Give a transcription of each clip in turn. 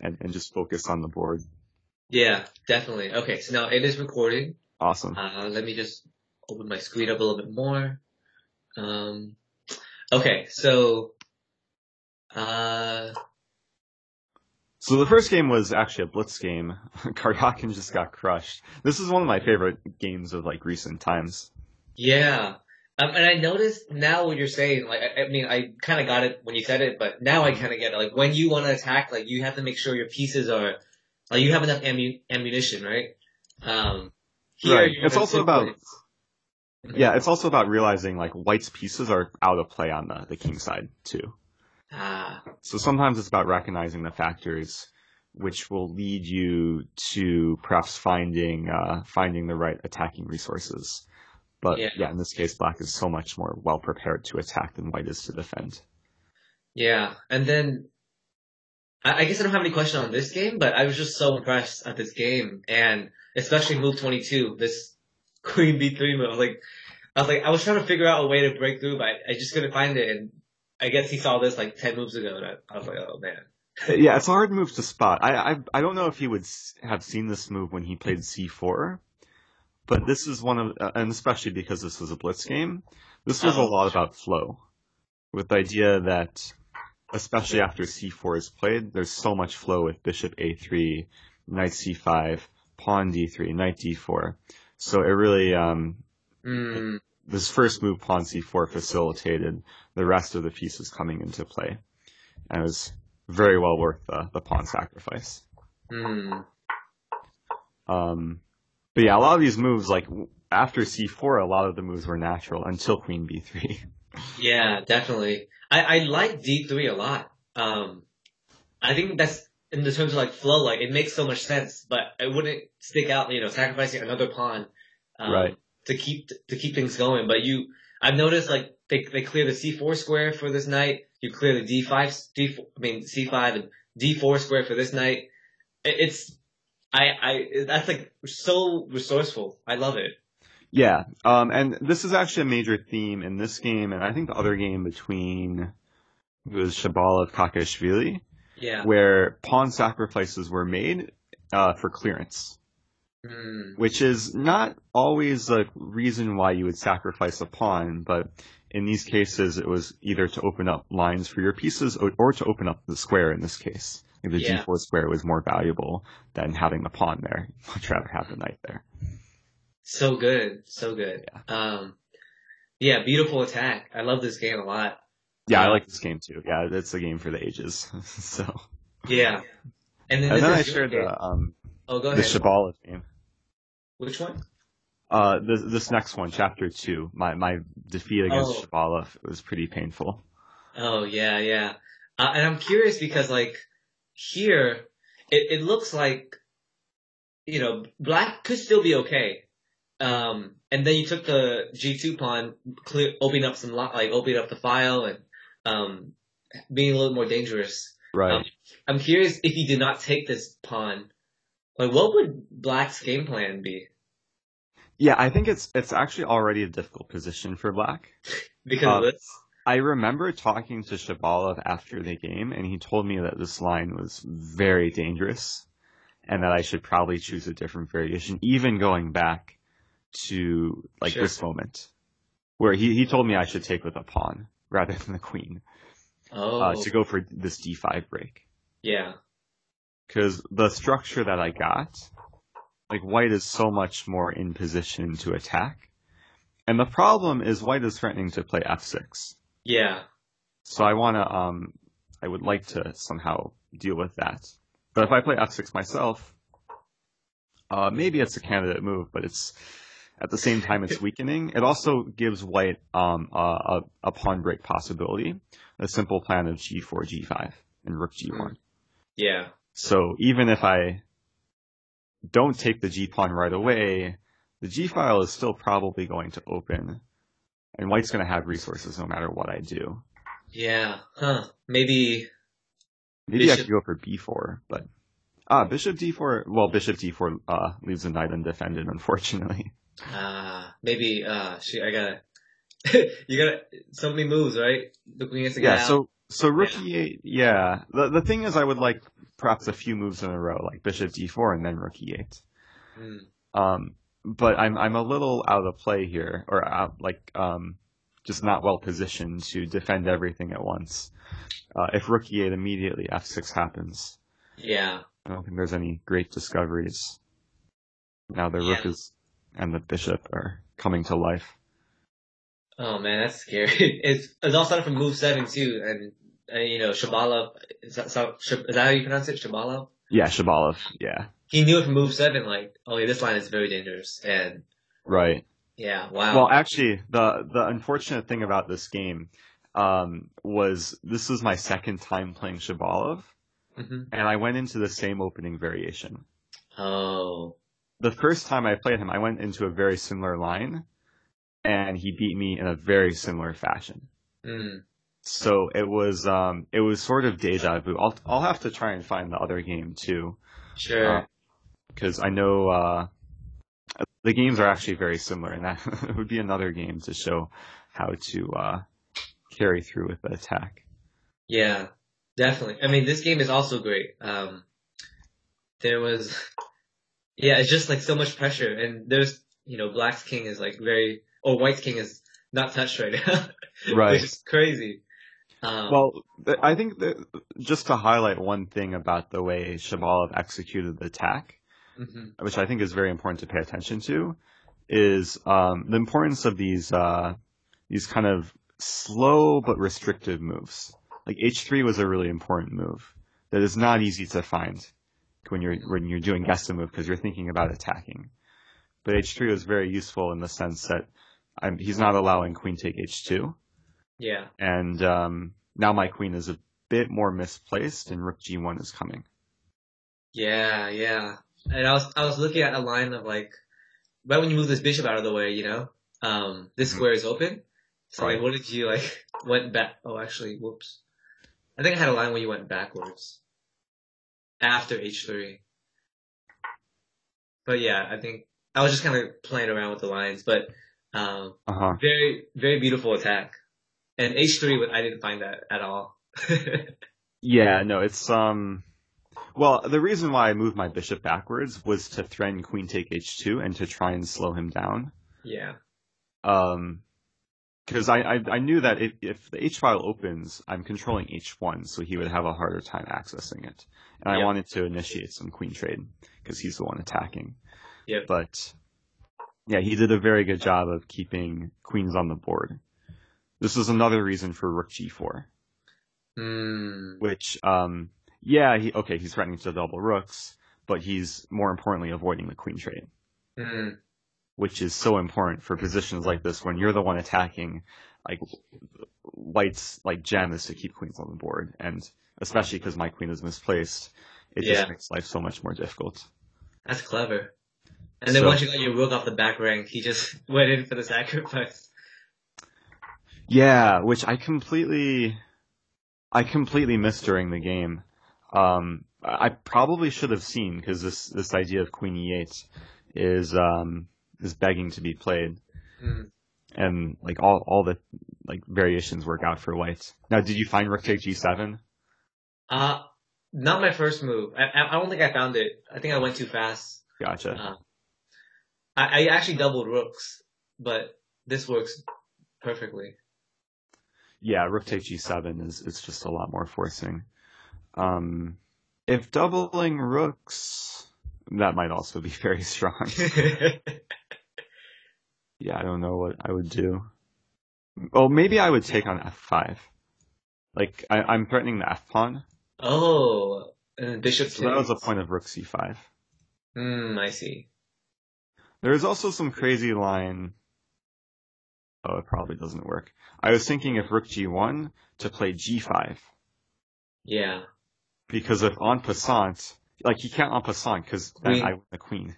and, and just focus on the board. Yeah, definitely. Okay, so now it is recording. Awesome. Uh, let me just open my screen up a little bit more. Um, okay, so, uh, So the first game was actually a blitz game. Karyakin just got crushed. This is one of my favorite games of like recent times. yeah. Um, and I noticed now what you're saying, like, I, I mean, I kind of got it when you said it, but now I kind of get it. Like, when you want to attack, like, you have to make sure your pieces are, like, you have enough ammu- ammunition, right? Um, here Right. It's also about- with- Yeah, it's also about realizing like White's pieces are out of play on the, the king side too. Ah, So sometimes it's about recognizing the factors which will lead you to perhaps finding uh, finding the right attacking resources. But Yeah. yeah. in this case, black is so much more well prepared to attack than white is to defend. yeah. And then, I, guess I don't have any question on this game, but I was just so impressed at this game, and especially move 22, this queen b3 move. Like, I was like, I was trying to figure out a way to break through, but I, I just couldn't find it, and I guess he saw this like 10 moves ago, and I, I was like, oh man. Uh, yeah, it's a hard move to spot. I, I I don't know if he would have seen this move when he played c4, but this is one of, uh, and especially because this was a blitz game, this was a lot about flow, with the idea that, especially after c4 is played, there's so much flow with bishop a3, knight c5, pawn d3, knight d4. So it really, um, Mm, this first move, pawn c4, facilitated the rest of the pieces coming into play. And it was very well worth the, the pawn sacrifice. mm, Um, but yeah, a lot of these moves, like after c4, a lot of the moves were natural until queen b3. yeah, definitely. I, I like d3 a lot. Um, I think that's in the terms of like flow, like it makes so much sense, but it wouldn't stick out, you know, sacrificing another pawn, um, Right. to keep to keep things going. But you, I've noticed like they they clear the c4 square for this knight. You clear the d5, d4, I mean c5 and d4 square for this knight. It, it's I I that's like so resourceful. I love it. yeah, um, and this is actually a major theme in this game, and I think the other game between was Shabalov Kacheishvili, Yeah. where pawn sacrifices were made uh, for clearance. Mm, which is not always a reason why you would sacrifice a pawn, but in these cases it was either to open up lines for your pieces or, or to open up the square in this case. The Yeah. g4 square was more valuable than having the pawn there. Much rather have the knight there. so good, so good. Um, yeah, beautiful attack. I love this game a lot. Yeah, I like this game too. Yeah, it's a game for the ages. so, Yeah. And then, and then I shared game. the um Oh, go ahead. the. Shabalov game. Which one? Uh, this, this next one, chapter two, my my defeat against Oh. Shabalov was pretty painful. Oh, yeah, yeah. Uh, and I'm curious because, like, here, it, it looks like, you know, black could still be okay. Um, and then you took the G2 pawn, clear, opening up some, lo- like, opening up the file and, um, being a little more dangerous. Right. Um, I'm curious if you did not take this pawn, like, what would black's game plan be? Yeah, I think it's it's actually already a difficult position for black. Because Uh, of this? I remember talking to Shabalov after the game, and he told me that this line was very dangerous, and that I should probably choose a different variation, even going back to like Sure. this moment, where he he told me I should take with a pawn rather than the queen, Oh, uh, to go for this d5 break, yeah. because the structure that I got, like white is so much more in position to attack, and the problem is white is threatening to play f6. Yeah. So I want to, um, I would like to somehow deal with that. But if I play f6 myself, uh, maybe it's a candidate move, but it's, at the same time, it's weakening. It also gives white, um, a, a, a pawn break possibility. A simple plan of g4, g5, and rook g1. Yeah. So even if I don't take the g pawn right away, the g file is still probably going to open, and white's going to have resources no matter what I do. Yeah. Huh. Maybe. Maybe I could go for b4, but ah, bishop d4. Well, bishop d4 uh, leaves the knight undefended, unfortunately. Uh, maybe. Uh, shoot, I gotta. you gotta. So many moves, right? The queen has to get Yeah. out. So so rook e8. Yeah. The the thing is, I would like perhaps a few moves in a row, like bishop d4 and then rook e8. Mm. Um, but I'm I'm a little out of play here, or out like um, just not well positioned to defend everything at once. Uh, if rook e8 immediately f6 happens, Yeah. I don't think there's any great discoveries. Now the rook is and the bishop are coming to life. Oh man, that's scary. It's it's all started from move seven too, and, and you know Shabalov. Is that, so- is that how you pronounce it? Shabalov. Yeah, Shabalov. Yeah, He knew it from move seven, like, oh yeah, this line is very dangerous, and right. yeah, wow. Well, actually, the the unfortunate thing about this game um, was this was my second time playing Shabalov, hmm and I went into the same opening variation. Oh. The first time I played him, I went into a very similar line, and he beat me in a very similar fashion. Mm. So it was um, it was sort of deja vu. I'll I'll have to try and find the other game too, Sure. Uh, because I know uh, the games are actually very similar, and that it would be another game to show how to uh, carry through with the attack. Yeah, definitely. I mean, this game is also great. Um, there was, yeah, it's just like so much pressure, and there's, you know, Black's king is like very, or White's king is not touched right now, Right. which is crazy. Um, Well, I think that just to highlight one thing about the way Shabalov executed the attack, mhm. which I think is very important to pay attention to, is um, the importance of these uh, these kind of slow but restrictive moves. Like H3 was a really important move that is not easy to find when you're when you're doing guess a move because you're thinking about attacking. But H3 was very useful in the sense that I'm, he's not allowing queen take H2, yeah, and um, now my queen is a bit more misplaced, and Rook G1 is coming. yeah, yeah. And I was, I was looking at a line of like, right when you move this bishop out of the way, you know, um, this Mhm. square is open. So like, what did you like, went back, oh actually, whoops. I think I had a line where you went backwards. After H3. But yeah, I think, I was just kind of playing around with the lines, but, um, Uh huh. very, very beautiful attack. And H3, I didn't find that at all. Yeah, no, it's um. Well, the reason why I moved my bishop backwards was to threaten queen take h2 and to try and slow him down. yeah. Um, because I, I I knew that if if the h file opens, I'm controlling h1, so he would have a harder time accessing it, and I wanted to initiate some queen trade because he's the one attacking. Yeah. But yeah, he did a very good job of keeping queens on the board. This is another reason for rook g4 Hmm. which um yeah he okay he's threatening to double rooks but he's more importantly avoiding the queen trade Hmm. which is so important for positions like this when you're the one attacking like white's like gem is to keep queens on the board and especially because my queen is misplaced it Yeah. just makes life so much more difficult That's clever. And then So- once you got your rook off the back rank, he just went in for the sacrifice. yeah which i completely i completely missed during the game um i probably should have seen because this this idea of queen e8 is um is begging to be played Hmm. and like all all the like variations work out for white. Now, did you find rook take g7? Uh, not my first move. I, I don't think I found it. I think I went too fast. Gotcha. Uh, I, I actually doubled rooks, but this works perfectly. yeah, rook take g7 is is just a lot more forcing. Um, if doubling rooks, that might also be very strong. yeah, I don't know what I would do. Oh, maybe I would take on f5. Like I, I'm threatening the f pawn, oh, bishop so that was a point of rook c5. Hmm, I see. There's also some crazy line. Oh, it probably doesn't work. I was thinking if rook g1 to play g5 Yeah. Because if en passant, like you can't en passant because then I win the queen.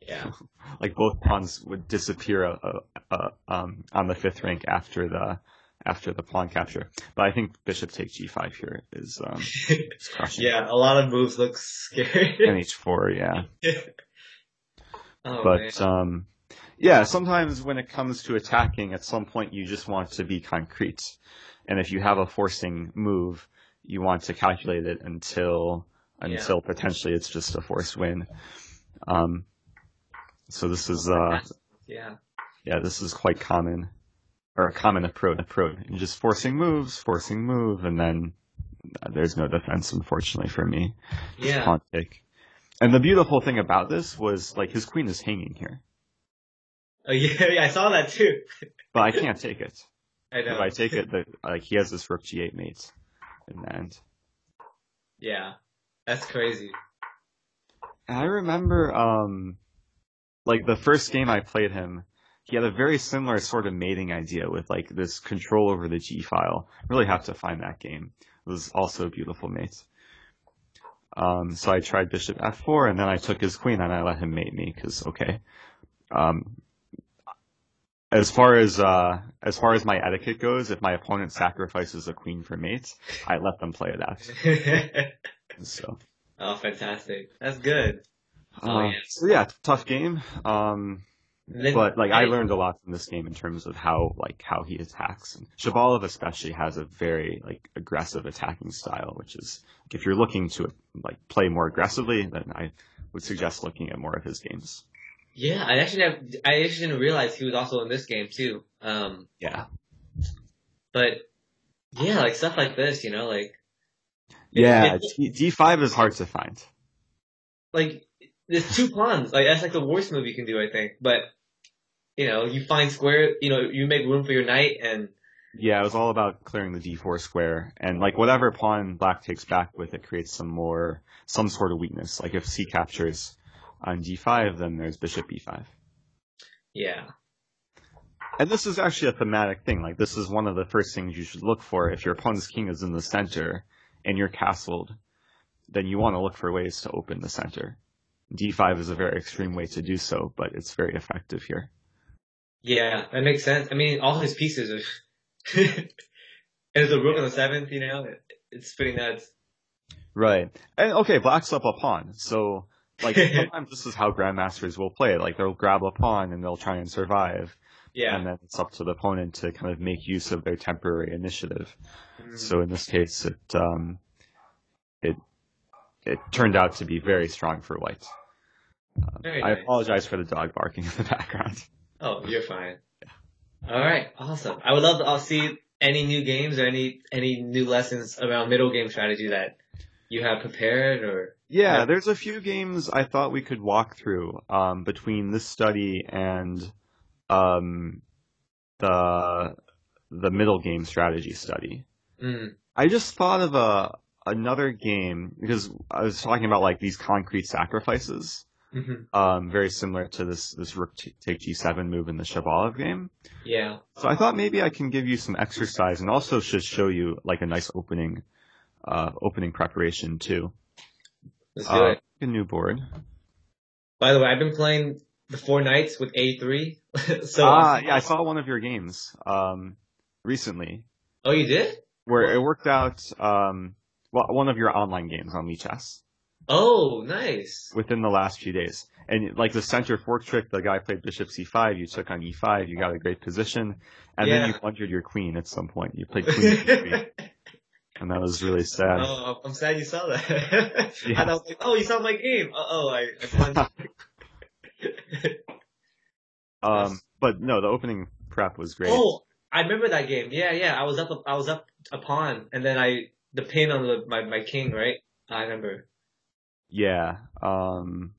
Yeah. Like both pawns would disappear uh, uh, uh, um, on the fifth rank after the after the pawn capture. But I think bishop take g5 here is um, is crushing. yeah, a lot of moves look scary. And h4, yeah. oh, man. but um, yeah, sometimes when it comes to attacking, at some point you just want to be concrete, and if you have a forcing move, you want to calculate it until until potentially it's just a forced win. Um, so this is uh, Yeah. yeah, this is quite common, or a common approach. Approach, You're just forcing moves, forcing move, and then uh, there's no defense, unfortunately for me. Yeah. pawn. And the beautiful thing about this was like his queen is hanging here, Oh yeah, yeah, I saw that too. but I can't take it. I know. If I take it, the, like he has this rook g8 mate in the end. Yeah. That's crazy. I remember, um, like the first game I played him, he had a very similar sort of mating idea with like this control over the G file. Really have to find that game. It was also a beautiful mate. Um, so I tried bishop f4 and then I took his queen and I let him mate me because okay. Um, as far as uh, as far as my etiquette goes, if my opponent sacrifices a queen for mates, I let them play it out. So. oh, fantastic. That's good. Oh, Uh, yeah. So yeah, tough game. Um, then- but like I learned a lot from this game in terms of how like how he attacks. And Shabalov especially has a very like aggressive attacking style, which is like, if you're looking to like play more aggressively, then I would suggest looking at more of his games. Yeah, I actually have, I actually didn't realize he was also in this game too. Um, Yeah. but yeah, like stuff like this, you know, like Yeah, it- D- D5 is hard to find. like there's two pawns. Like that's like the worst move you can do, I think. But you know, you find square. You know, you make room for your knight, and Yeah, it was all about clearing the D4 square, and like whatever pawn black takes back with it creates some more, some sort of weakness. Like if C captures on D5, then there's bishop B5. yeah, And this is actually a thematic thing. Like this is one of the first things you should look for if your opponent's king is in the center and you're castled. Then you want to look for ways to open the center. D5 is a very extreme way to do so, but it's very effective here. yeah, that makes sense. I mean, all his pieces are. and a rook on the seventh. You know, it's pretty nuts. Right. And okay, black's up a pawn. So like sometimes this is how grandmasters will play. Like they'll grab a pawn and they'll try and survive, Yeah. and then it's up to the opponent to kind of make use of their temporary initiative. Mhm. So in this case, it um, it it turned out to be very strong for white. Um, I nice. apologize for the dog barking in the background. Oh, you're fine. All right, awesome. I would love to I'll see any new games or any any new lessons around middle game strategy that you have prepared or Yeah, Yeah. there's a few games I thought we could walk through um, between this study and um, the the middle game strategy study. mm, I just thought of a another game because I was talking about like these concrete sacrifices. hmm um, very similar to this this rook t- take g7 move in the Shabalov game. yeah. So I thought maybe I can give you some exercise and also should show you like a nice opening uh, opening preparation too. Let's do Uh, it. a new board. By the way, I've been playing the four knights with A3. so ah, yeah, I saw one of your games um, recently Oh, you did? where it worked out. Um, well, one of your online games on Lichess Oh, nice. within the last few days. And like the center fork trick, the guy played bishop c5, you took on e5, you got a great position, and Yeah. then you blundered your queen at some point. You played queen c3, and that was really sad. oh, I'm sad you saw that. Yeah. And I was like, oh, you saw my game. Uh oh, I, I. Um, but no, the opening prep was great. Oh, I remember that game. Yeah, yeah. I was up. I was up a pawn, and then I the pin on the my my king. Right. I remember. Yeah. Um,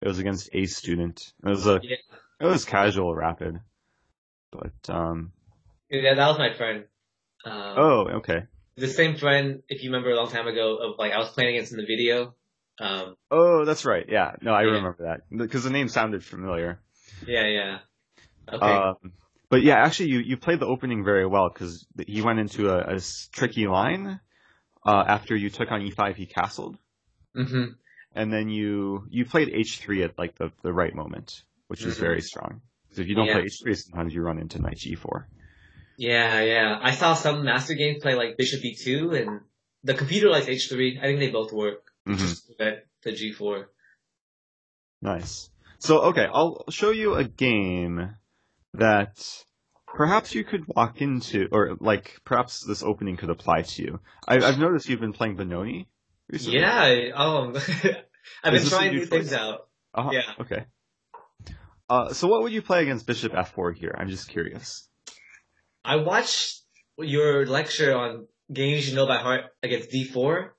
it was against a student. It was a, Yeah. it was casual rapid, but um. Yeah, that was my friend. Um, Oh, okay. The same friend, if you remember a long time ago, of like I was playing against in the video. Um, Oh, that's right. Yeah. No, I Yeah. remember that because the name sounded familiar. yeah, yeah. Okay. Um, but yeah, actually, you, you played the opening very well because he went into a tricky line. Uh, after you took on e5, he castled, hmm and then you you played h3 at like the, the right moment, which is Mhm. very strong. Because if you don't Yeah. play h3, sometimes you run into knight g4. Yeah, yeah. I saw some master games play like Bishop E2, and the computer likes H3. I think they both work. Mhm. Just bet G4. Nice. So okay, I'll show you a game that perhaps you could walk into, or like perhaps this opening could apply to you. I, I've noticed you've been playing Benoni. recently? Yeah, I- um, I've Is been trying new things out. Uh-huh. Yeah. Okay. Uh, so what would you play against Bishop F4 here? I'm just curious. I watched your lecture on games you know by heart against D4.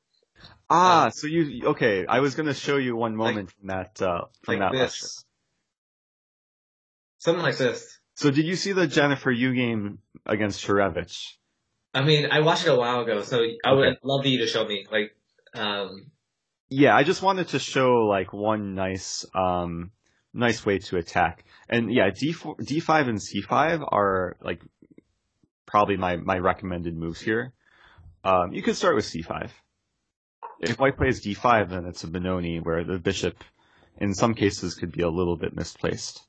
Ah, Uh, so you okay? I was going to show you one moment from that uh, from like that this. lecture. Something like this. So did you see the Jennifer Yu game against Sharevich? I mean, I watched it a while ago, so I would Okay. love you to show me. Like, um, Yeah, I just wanted to show like one nice um nice way to attack. And yeah, D4 D5 and C5 are like probably my my recommended moves here. Um you could start with C5. If white plays D5 then it's a Benoni where the bishop in some cases could be a little bit misplaced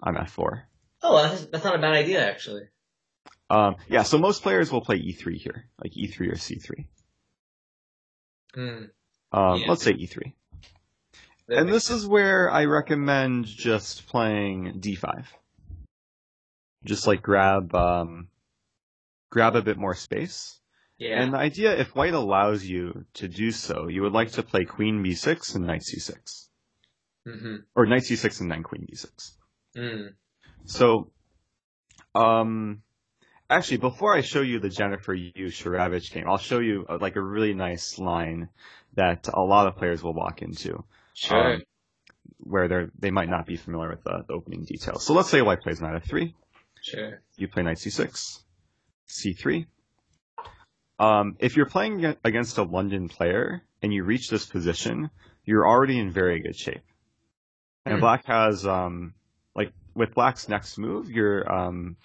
on F4. oh, that's, that's not a bad idea actually. Um yeah, so most players will play E3 here, like E3 or C3. Hmm. Um Yeah. let's say E3. That And this is where I recommend just playing d5. Just like grab um, grab a bit more space. Yeah. And the idea, if white allows you to do so, you would like to play queen b6 and knight c6, hmm or knight c6 and then queen b6. Mm. So, um, actually, before I show you the Jennifer Yu Sharevich game, I'll show you uh, like a really nice line that a lot of players will walk into. Sure. um, where they they might not be familiar with the, the opening details. So let's say white plays knight f3, sure. you play knight c6, c3. Um, if you're playing against a London player and you reach this position, you're already in very good shape. And Hmm. black has um, like with black's next move, you're um,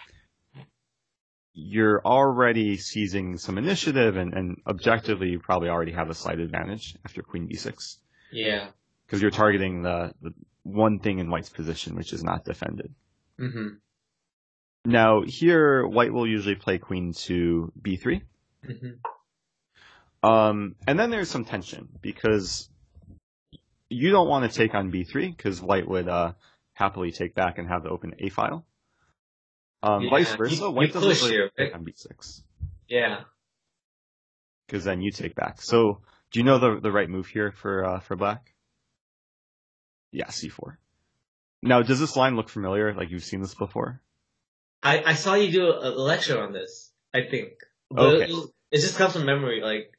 you're already seizing some initiative, and, and objectively, you probably already have a slight advantage after queen b6 Yeah. because you're targeting the, the one thing in white's position which is not defended. hmm Now here, white will usually play queen to b3, hmm um, and then there's some tension because you don't want to take on b3 because white would uh, happily take back and have the open a file. Um, Yeah, vice versa, you white doesn't push really here, take on b6 Yeah. because then you take back. So do you know the the right move here for uh, for black? Yeah, c4. Now, does this line look familiar? Like you've seen this before? I, I saw you do a, a lecture on this, I think. But Okay. it, it just comes from memory, like,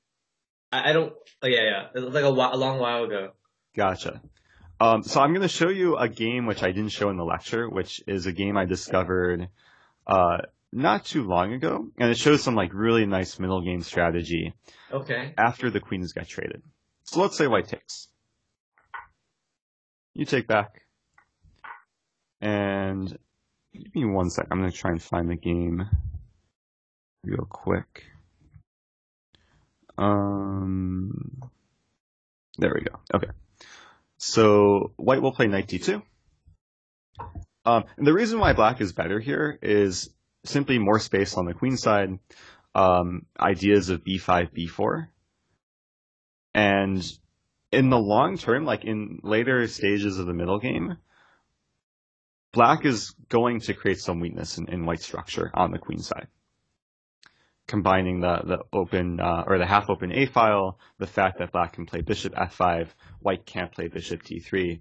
I, I don't, oh yeah, yeah. It was like a, a long while ago. Gotcha. Um, so I'm going to show you a game which I didn't show in the lecture, which is a game I discovered uh, not too long ago, and it shows some like really nice middle game strategy Okay. after the queens got traded. So let's say white takes. You take back, and give me one sec. I'm going to try and find the game real quick. Um, there we go. Okay. So white will play knight d2. Um, and the reason why black is better here is simply more space on the queen side, um, ideas of b5, b4. And in the long term, like in later stages of the middle game, black is going to create some weakness in, in white structure on the queen side. Combining the, the open, uh, or the half open A file, the fact that black can play bishop f5, white can't play bishop d3.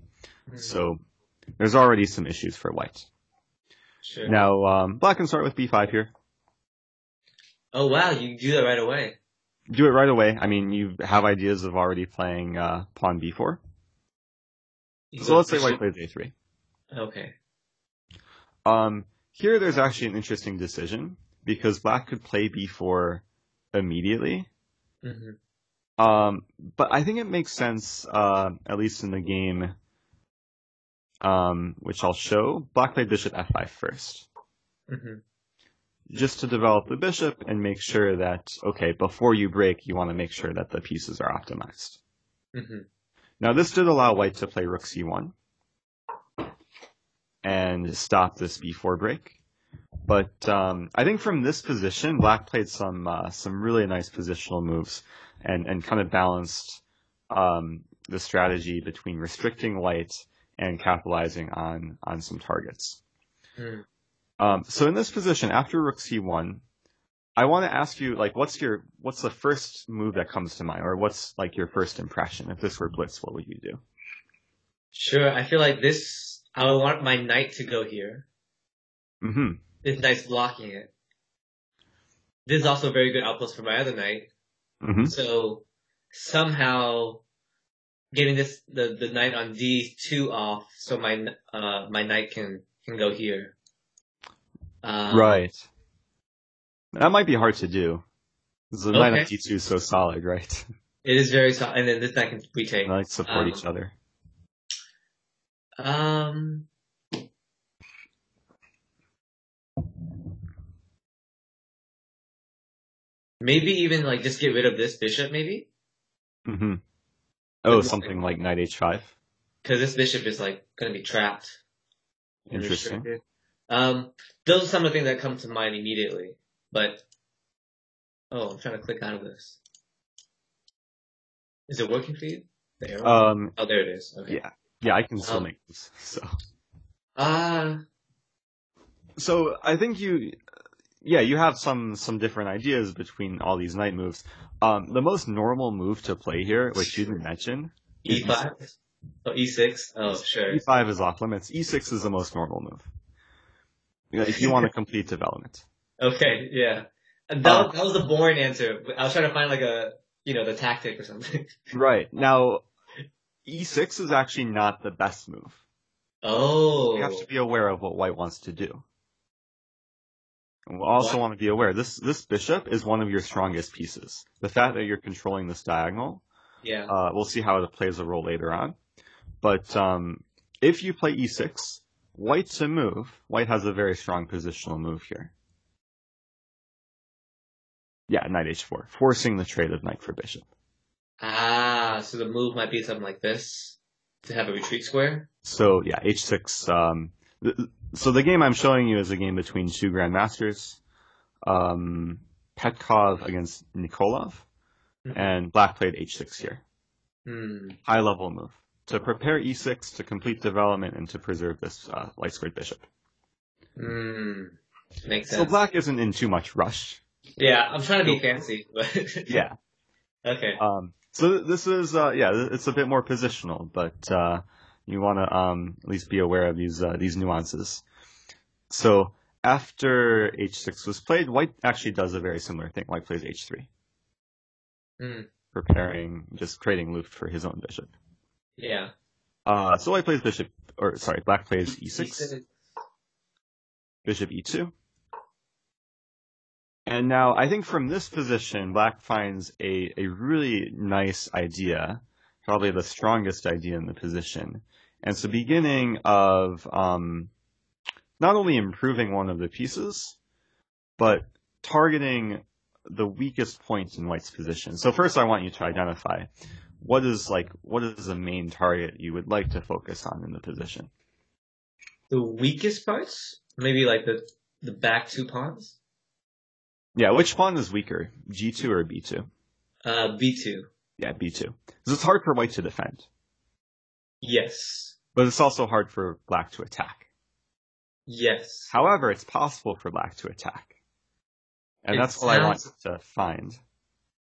Mhm. So there's already some issues for white. Sure. Now, um, black can start with b5 here. Oh wow, you do that right away. Do it right away. I mean, you have ideas of already playing uh, pawn b4. So let's say white plays a3. Okay. Um, here there's actually an interesting decision because black could play b4 immediately. hmm Um, but I think it makes sense, uh, at least in the game, um, which I'll show. Black played bishop f5 first. hmm just to develop the bishop and make sure that, okay, before you break, you want to make sure that the pieces are optimized. hmm Now, this did allow white to play rook c1 and stop this b4 break. But um, I think from this position, black played some uh, some really nice positional moves and, and kind of balanced um, the strategy between restricting white and capitalizing on on some targets. Mm. Um, so in this position, after rook c1, I want to ask you, like, what's your what's the first move that comes to mind, or what's like your first impression? If this were Blitz, what would you do? Sure, I feel like this. I would want my knight to go here. Mm-hmm. This knight's blocking it. This is also a very good outpost for my other knight. Mm-hmm. So somehow getting this the the knight on D two off, so my uh my knight can can go here. Um, right. That might be hard to do. The knight on D2 is so solid, right? It is very solid, and then this knight can retake. They support Um, each other. Um. Maybe even like just get rid of this bishop, maybe Mm-hmm. Oh, something like knight H5. because this bishop is like gonna be trapped. Interesting. restricted. Um, those are some of the things that come to mind immediately. But oh, I'm trying to click out of this. Is it working for you? The arrow? Um, oh, there it is. Okay. yeah, yeah, I can still Um, make this. So, Ah, so I think you, yeah, you have some some different ideas between all these knight moves. Um, the most normal move to play here, which you didn't mention, is E5. Oh, E6. Oh, sure. E5 is off limits. E6 is the most normal move. You know, If you want a complete development. Okay, yeah. And that, was, that was a boring answer. I was trying to find like a, you know, the tactic or something. Right. Now, E6 is actually not the best move. Oh. You have to be aware of what white wants to do. And we also What? want to be aware this this bishop is one of your strongest pieces. The fact that you're controlling this diagonal, Yeah. uh, we'll see how it plays a role later on. But um, if you play e6, white to move, white has a very strong positional move here. Yeah, knight h4, forcing the trade of knight for bishop. Ah, so the move might be something like this to have a retreat square. So yeah, h6. Um, th- so the game I'm showing you is a game between two grandmasters, um, Petkov against Nikolov, Mhm. and black played h6 here. Hmm. High level move to prepare e6 to complete development and to preserve this uh, light squared bishop. Hmm. Makes sense. So black isn't in too much rush. Yeah, I'm trying to be fancy, but Yeah. okay. Um, so this is uh, yeah, it's a bit more positional, but uh, you want to um, at least be aware of these uh, these nuances. So after h6 was played, white actually does a very similar thing. White plays h3, Hmm. preparing just creating loop for his own bishop. Yeah. Uh, so white plays bishop, or sorry, black plays e6, bishop e2. And now I think from this position, black finds a, a really nice idea, probably the strongest idea in the position. And the beginning of um, not only improving one of the pieces, but targeting the weakest point in white's position. So first I want you to identify what is like what is the main target you would like to focus on in the position. The weakest parts? Maybe like the the back two pawns? Yeah, which pawn is weaker, g2 or b2? Uh B2. Yeah, b2. Because it's hard for white to defend, Yes. but it's also hard for black to attack. Yes. However, it's possible for black to attack. And It that's what I want to find.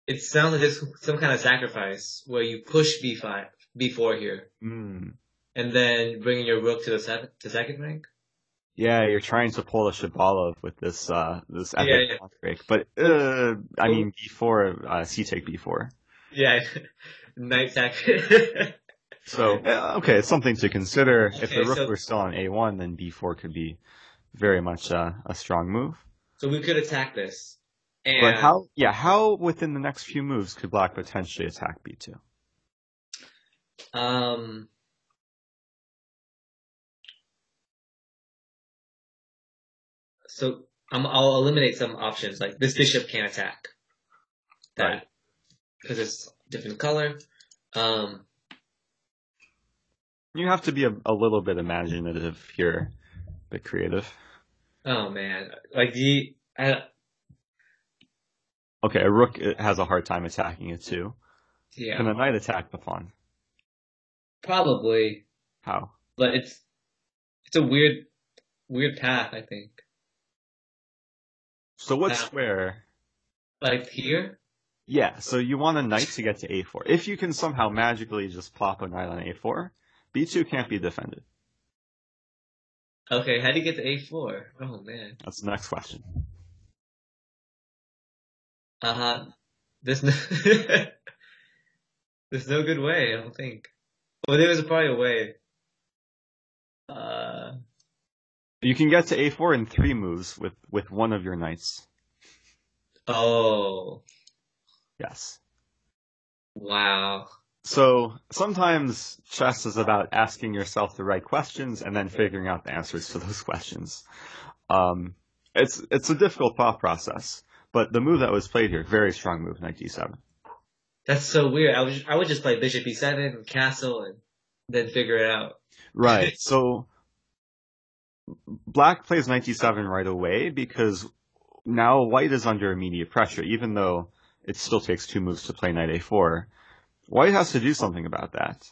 It sounds like there's some kind of sacrifice where you push B5, B4 here, Mm. and then bringing your rook to the to second rank. Yeah, you're trying to pull a Shabalov with this uh this epic Yeah, yeah. break, but uh, I mean b4, uh, c take b4. Yeah. Knight sack. So okay, it's something to consider. if the rook so- were still on a1, then b4 could be very much uh, a strong move. so we could attack this. And But how? Yeah, how within the next few moves could black potentially attack b2? Um. So I'm, I'll eliminate some options like this bishop can't attack. That Right. because it's different color. Um. You have to be a, a little bit imaginative here, a bit creative. Oh man, like the I, Okay, a rook uh, has a hard time attacking it too. yeah Can a knight attack the pawn? probably, How? but it's it's a weird weird path. I think. So what Uh, square Like here? Yeah, so you want a knight to get to a4. If you can somehow magically just plop a knight on a4, b2 can't be defended. Okay, how do you get to a4? Oh man. That's the next question. Uh huh. There's no There's no good way, I don't think. Well there was probably a way. Uh You can get to a4 in three moves with, with one of your knights. oh Yes. wow. So sometimes chess is about asking yourself the right questions and then figuring out the answers to those questions. Um, it's it's a difficult thought process, but the move that was played here, very strong move, knight d7. That's so weird. I would I would just play bishop e7 castle and then figure it out. Right. so black plays knight d7 right away because now white is under immediate pressure, even though it still takes two moves to play knight a4. White has to do something about that.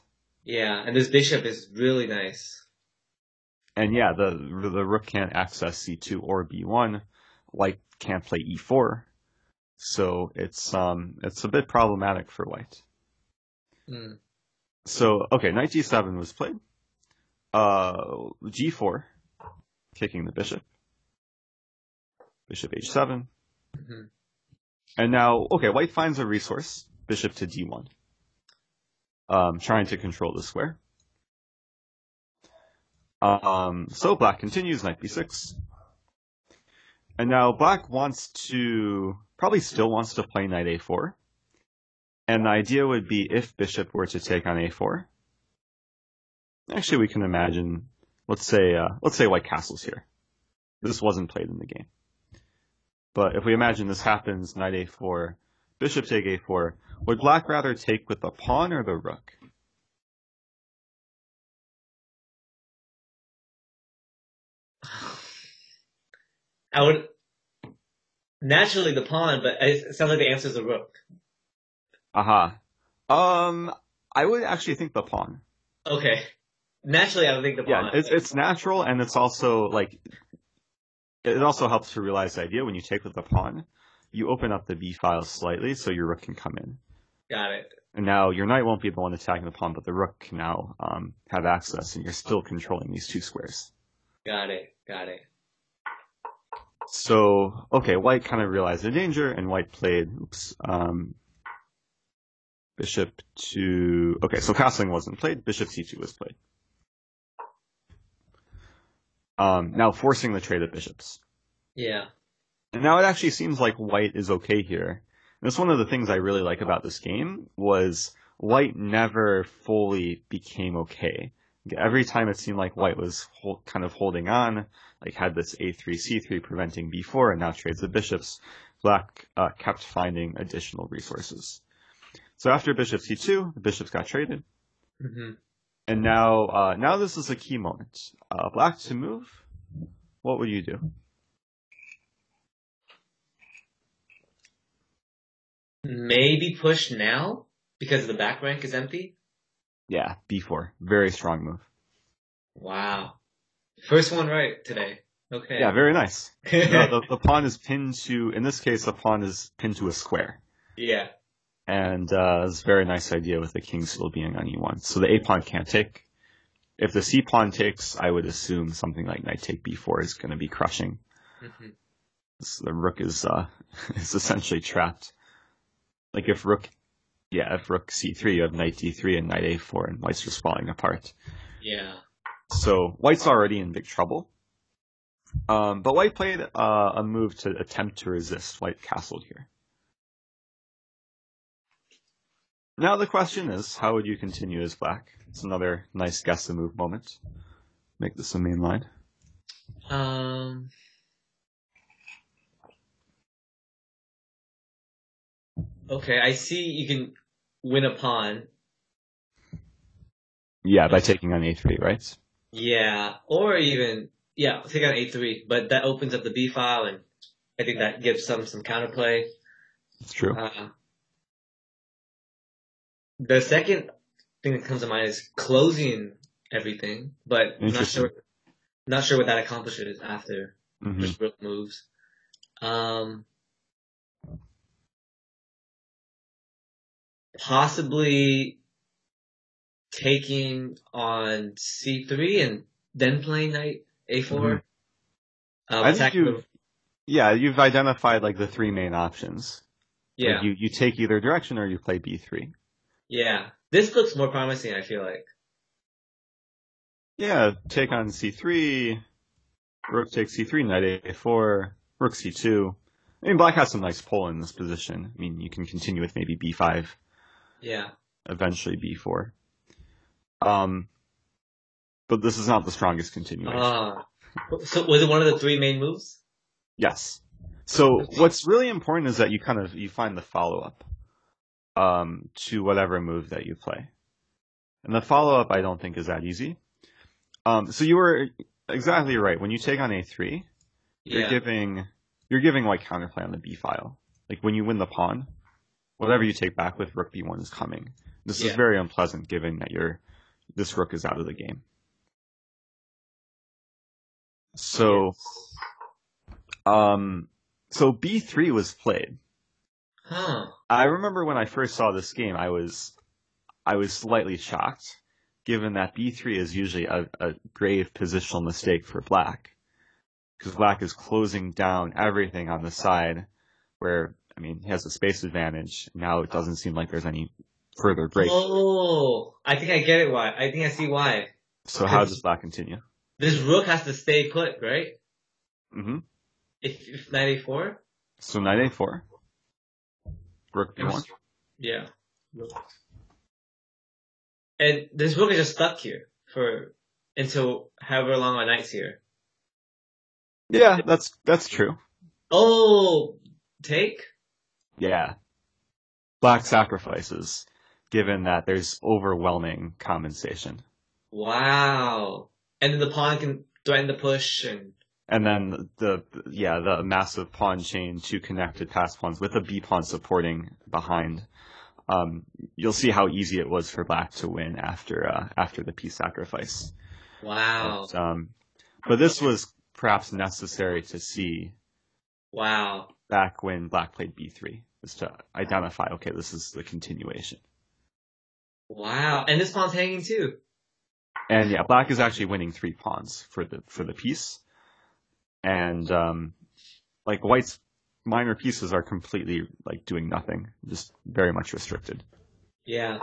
Yeah, and this bishop is really nice. And yeah, the the rook can't access c2 or b1. White can't play e4, so it's um it's a bit problematic for white. Mm. So okay, knight g7 was played. Uh, g4, kicking the bishop. Bishop h7, hmm and now okay, white finds a resource. Bishop to d1. Um, trying to control the square. Um, so black continues, knight b6. And now black wants to, probably still wants to play knight a4. And the idea would be if bishop were to take on a4. Actually, we can imagine, let's say, uh, let's say white castles here. This wasn't played in the game. But if we imagine this happens, knight a4, bishop take a4, would black rather take with the pawn or the rook? I would naturally the pawn, but it sounds like the answer is a rook. Aha. Um, I would actually think the pawn. Okay. Naturally, I would think the Yeah, pawn. it's it's natural, and it's also like it also helps to realize the idea when you take with the pawn, you open up the b file slightly so your rook can come in, Got it. and now your knight won't be the one attacking the pawn, but the rook can now um, have access, and you're still controlling these two squares. Got it. Got it. So okay, white kind of realized the danger, and white played oops um, bishop to okay, so castling wasn't played, bishop c2 was played. Um, now forcing the trade of bishops. Yeah. And now it actually seems like white is okay here. And that's one of the things I really like about this game was white never fully became okay. Every time it seemed like white was hold, kind of holding on, like had this a3 c3 preventing b4 and now trades the bishops, black uh, kept finding additional resources. So after bishop c2, the bishops got traded. hmm And now, uh, now this is a key moment. Uh, black to move. What would you do? Maybe push now because the back rank is empty. Yeah, b4. Very strong move. Wow. First one right today. Okay. Yeah, very nice. the, the, the pawn is pinned to, in this case, the pawn is pinned to a square. yeah. And uh, it's a very nice idea with the king still being on e1. So the a pawn can't take. If the c pawn takes, I would assume something like knight take b4 is going to be crushing. hmm So the rook is uh, is essentially trapped. Like if rook, yeah, if rook c3, you have knight d3 and knight a4, and white's just falling apart. Yeah. So white's already in big trouble. Um, but white played uh, a move to attempt to resist. White castled here. Now the question is, how would you continue as black? It's another nice guess the move moment. Make this a main line. Um. Okay, I see you can win a pawn. Yeah, by taking on a3, right? Yeah, or even yeah, take on a3, but that opens up the b file, and I think that gives some some counterplay. That's true. Uh, the second thing that comes to mind is closing everything, but I'm not sure not sure what that accomplishes after hmm just rook moves. Um, possibly taking on c3 and then playing knight a4. Mhm. Um, I think you, the- yeah, you've identified like the three main options. Like, yeah, you, you take either direction or you play b3. Yeah. This looks more promising. I feel like. Yeah, take on c3, rook takes c3, knight a4, rook c2. I mean, black has some nice pull in this position. I mean, you can continue with maybe b5, Yeah. eventually b4. Um, but this is not the strongest continuation. Ah. so was it one of the three main moves? Yes. So what's really important is that you kind of you find the follow up um, to whatever move that you play, and the follow up I don't think is that easy. Um, so you were exactly right when you take on a3, you're Yeah. giving you're giving white counterplay on the b file. Like when you win the pawn, whatever you take back with rook b1 is coming. This is very unpleasant given that your this rook is out of the game. So um, so b3 was played. Huh. I remember when I first saw this game, I was, I was slightly shocked, given that b3 is usually a, a grave positional mistake for black, because black is closing down everything on the side, where I mean he has a space advantage. Now it doesn't seem like there's any further break. Oh, I think I get it. Why? I think I see why. So how does black continue? This rook has to stay put, right? Mm-hmm. If, if knight a4. So knight a4, rook b1. Yeah. And this rook is just stuck here for until however long our knight's here. Yeah, that's that's true. Oh, take. Yeah. Black sacrifices, given that there's overwhelming compensation. Wow. And then the pawn can threaten the push and And then the, yeah, the massive pawn chain, two connected pass pawns with a B pawn supporting behind. Um, you'll see how easy it was for black to win after, uh, after the piece sacrifice. wow, But, um, but this was perhaps necessary to see wow. back when black played B3, was to identify, okay, this is the continuation. Wow. And this pawn's hanging too. And yeah, black is actually winning three pawns for the for the piece, and um, like white's minor pieces are completely like doing nothing, just very much restricted. Yeah.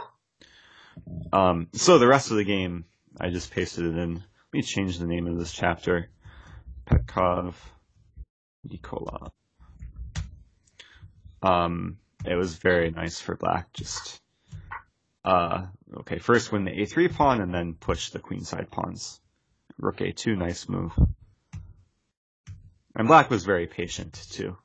Um, so the rest of the game, I just pasted it in. Let me change the name of this chapter. Petkov Nikola. Um, it was very nice for black. Just uh, okay, first win the a3 pawn and then push the queenside pawns. Rook a2, nice move. And black was very patient too.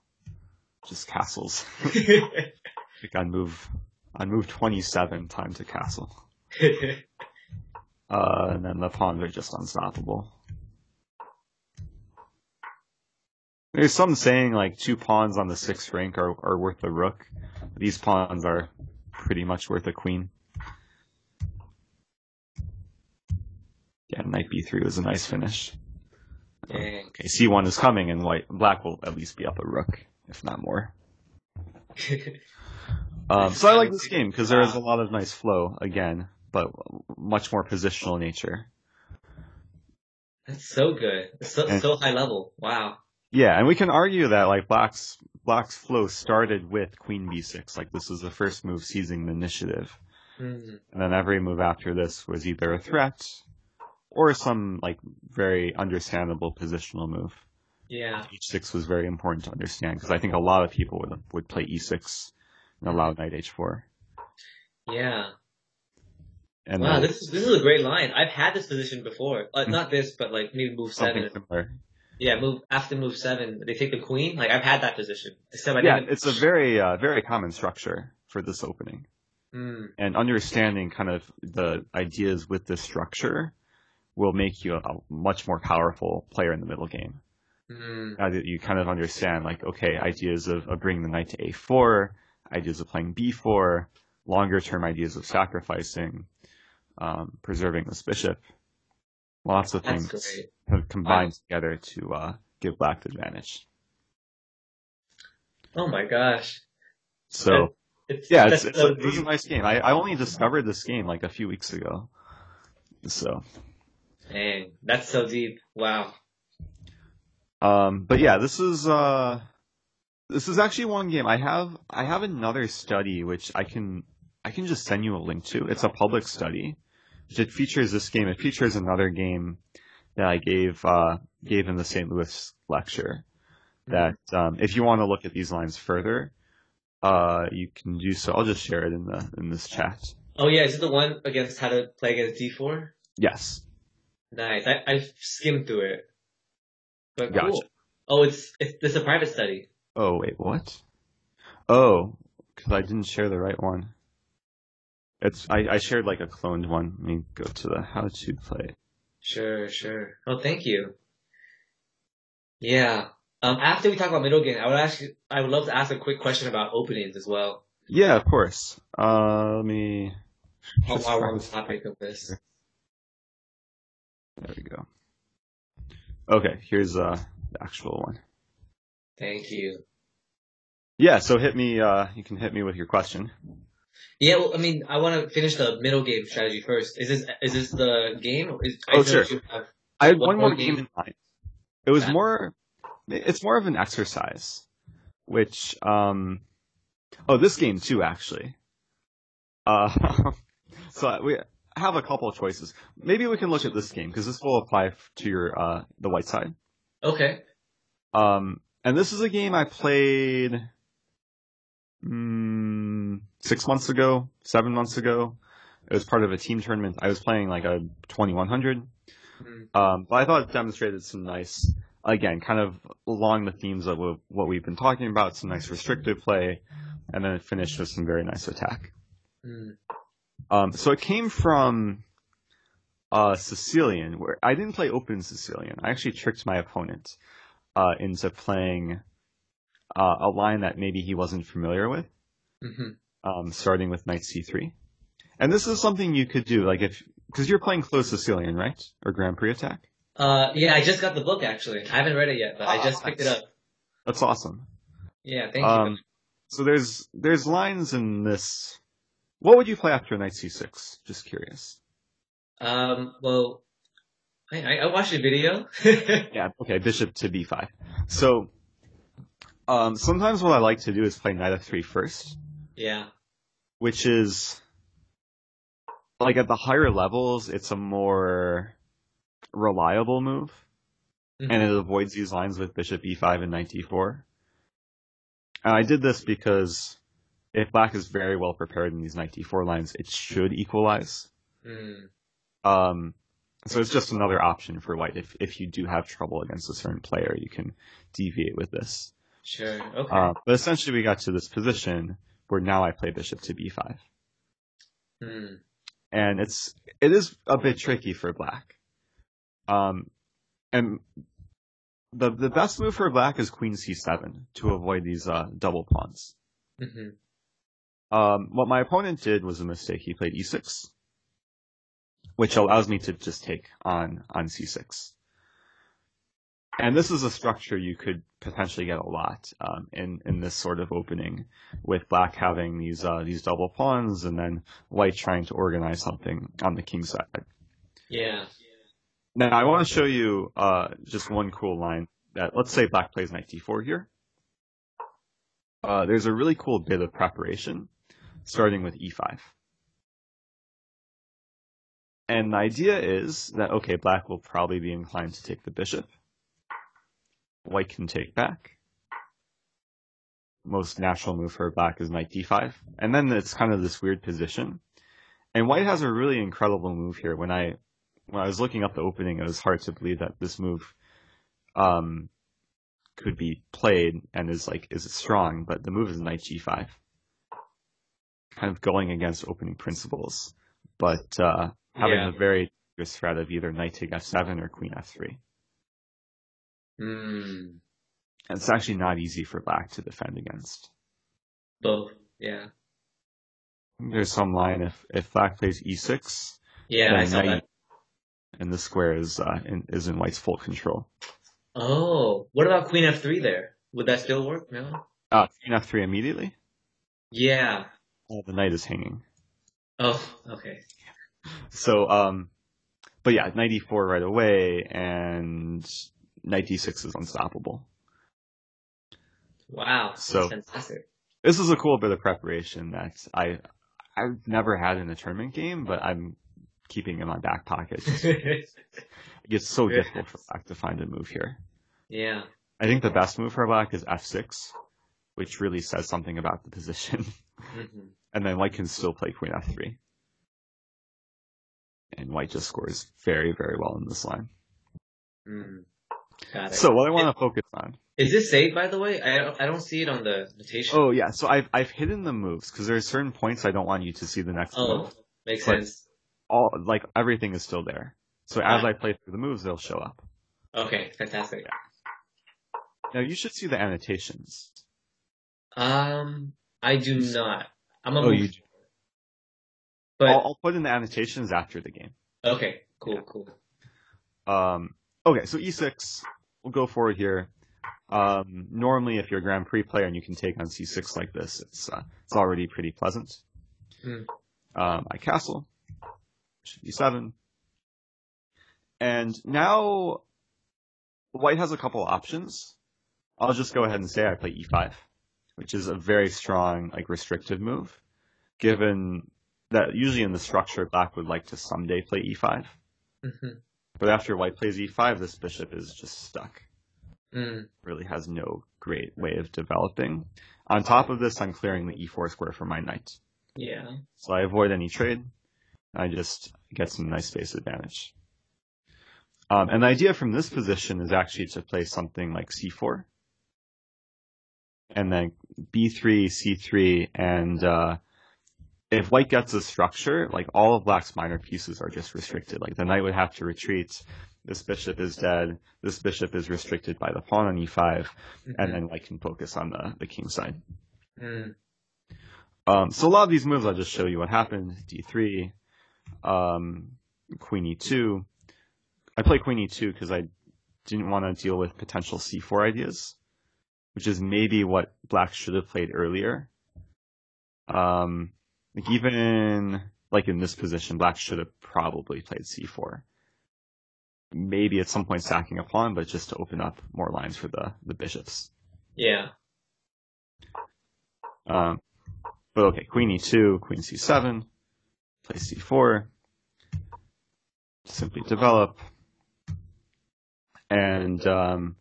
Just castles. like on move on move 27, time to castle. Uh, and then the pawns are just unstoppable. There's some saying like two pawns on the sixth rank are, are worth a rook. These pawns are pretty much worth a queen. Yeah, knight b3 was a nice finish. Dang. Okay, c1 is coming, and white black will at least be up a rook, if not more. Um, so I like this game because there is a lot of nice flow again, but much more positional nature. That's so good. It's so, And- so high level. Wow. Yeah, and we can argue that like black's black's flow started with queen b6, like this was the first move seizing the initiative, Mm. and then every move after this was either a threat or some like very understandable positional move. Yeah. h6 was very important to understand because I think a lot of people would would play e6 and allow knight h4. Yeah. And Wow, then this is this is a great line. I've had this position before. Uh, not this, but like maybe move seven. similar. Yeah, move after move seven. They take the queen. Like I've had that position. Except I Yeah, didn't. it's a very uh, very common structure for this opening. Mm, and understanding kind of the ideas with this structure will make you a, much more powerful player in the middle game. mm, Now that you kind of understand, like, okay, ideas of, of bringing the knight to a4, ideas of playing b4, longer term ideas of sacrificing, um, preserving this bishop. Lots of that's things great. have combined together to uh, give black the advantage. Oh my gosh. So It's, Yeah, it's, it's, a, it's a nice game. I, I only discovered this game like a few weeks ago. So, Dang, that's so deep. Wow. um, but yeah, this is uh, this is actually one game. I have I have another study which I can I can just send you a link to. It's a public study. It features this game. It features another game that I gave uh, gave in the St. Louis lecture. That um, if you want to look at these lines further, uh, you can do so. I'll just share it in the in this chat. Oh yeah, is it the one against how to play against D4? Yes. Nice. I I skimmed through it. But Gotcha. cool. Oh, it's it's it's a private study. Oh wait, what? Oh, because I didn't share the right one. It's I, I shared like a cloned one. Let me go to the how to play. Sure, sure. Oh, thank you. Yeah. Um, after we talk about middle game, I would ask, I would love to ask a quick question about openings as well. Yeah, of course. Uh, let me. Just while we're on the topic of this. There we go. Okay, here's uh the actual one. Thank you. Yeah, so hit me. Uh, you can hit me with your question. Yeah, well, I mean, I want to finish the middle game strategy first. Is this is this the game? Is, I Oh, know sure. have- I had One more game game. in mind. It was Yeah. more. It's more of an exercise, which um. Oh, this game too, actually. Uh, so we have a couple of choices. Maybe we can look at this game because this will apply to your uh the white side. Okay. Um, and this is a game I played mm, six months ago, seven months ago. It was part of a team tournament. I was playing like a 2100. Mm. Um, but I thought it demonstrated some nice, again, kind of along the themes of what what we've been talking about, some nice restrictive play, and then it finished with some very nice attack. Mm. Um, so it came from uh, Sicilian, where I didn't play open Sicilian. I actually tricked my opponent uh, into playing uh, a line that maybe he wasn't familiar with, hmm um, starting with knight c3. And this is something you could do, like if because you're playing closed Sicilian, right, or Grand Prix attack. Uh, yeah, I just got the book actually. I haven't read it yet, but I just picked it up. That's awesome. Yeah, thank Um, so there's there's lines in this. What would you play after knight c6? Just curious. Um, well, I, I watched a video. Yeah, okay, bishop to b5. So, um, sometimes what I like to do is play knight f3 first, yeah. which is, like at the higher levels, it's a more reliable move, Mhm. and it avoids these lines with bishop e5 and knight d4. And I did this because if black is very well prepared in these knight d4 lines, it should equalize. Mm. Um, so it's just another option for white. If if you do have trouble against a certain player, you can deviate with this. Sure. Okay. Uh, but essentially, we got to this position where now I play bishop to b5, Mm. and it's it is a bit tricky for black. Um, and the the best move for black is queen c7 to avoid these uh, double pawns. hmm Um, what my opponent did was a mistake. He played e6, which allows me to just take on on c6. And this is a structure you could potentially get a lot um, in in this sort of opening, with black having these uh, these double pawns, and then white trying to organize something on the king side. Yeah. Now I want to show you uh, just one cool line that let's say black plays knight d4 here. Uh, there's a really cool bit of preparation starting with e5. And the idea is that, okay, black will probably be inclined to take the bishop. White can take back. Most natural move for black is knight d5. And then it's kind of this weird position. And white has a really incredible move here. When I when I was looking up the opening, it was hard to believe that this move um, could be played and is like is strong, but the move is knight g5, kind of going against opening principles, but uh, having Yeah. a very dangerous threat of either knight take f7 or queen f3. Mm. And it's actually not easy for black to defend against. Both. Yeah. There's some line if if black plays e6, Yeah, I saw that. and the square is uh, in, is in white's full control. Oh, what about queen f3 there? Would that still work? No. Uh, queen f3 immediately. Yeah. Uh, the knight is hanging. Oh, okay. So, um, but yeah, knight e4 right away, and knight d6 is unstoppable. Wow. So- fantastic. This is a cool bit of preparation that I I've never had in a tournament game, but I'm keeping in my back pocket. It gets so difficult for black to find a move here. yeah. I think the best move for black is f6, which really says something about the position. hmm and then white can still play queen f3. And white just scores very, very well in this line. Mm. Got it. So what I want to focus on. Is this saved, by the way? I don't, I don't see it on the notation. Oh yeah, so I've I've hidden the moves because there are certain points I don't want you to see the next Oh, move. makes But- sense. All like everything is still there. So as. I play through the moves, they'll show up. Okay, fantastic. Now you should see the annotations. Um, I do not. I'm a Oh, move, you. but I'll, I'll put in the annotations after the game. okay, cool, cool. Um, okay, so e6. We'll go forward here. Um, normally, if you're a Grand Prix player and you can take on c6 like this, it's uh, it's already pretty pleasant. Hmm. Um, I castle, should be seven, and now White has a couple options. I'll just go ahead and say I play e5, which is a very strong, like restrictive move, given that usually in the structure Black would like to someday play e5. hmm But after white plays e5, this bishop is just stuck. Mm. Really has no great way of developing. On top of this, I'm clearing the e4 square for my knight. Yeah. So I avoid any trade. I just get some nice space advantage. Um, and the idea from this position is actually to play something like c4. And then b3, c3, and uh, if white gets a structure, like all of black's minor pieces are just restricted. Like the knight would have to retreat. This bishop is dead. This bishop is restricted by the pawn on e5, and then white can focus on the, the king side. Mm. Um, so a lot of these moves, I'll just show you what happened. D3, um, Queen E2. I play Queen E2 because I didn't want to deal with potential C4 ideas, which is maybe what Black should have played earlier. Um, like even like in this position, Black should have probably played C4. Maybe at some point sacking a pawn, but just to open up more lines for the the bishops. Yeah. Um, but okay, queen e2, queen c7, play c4, simply develop. And um,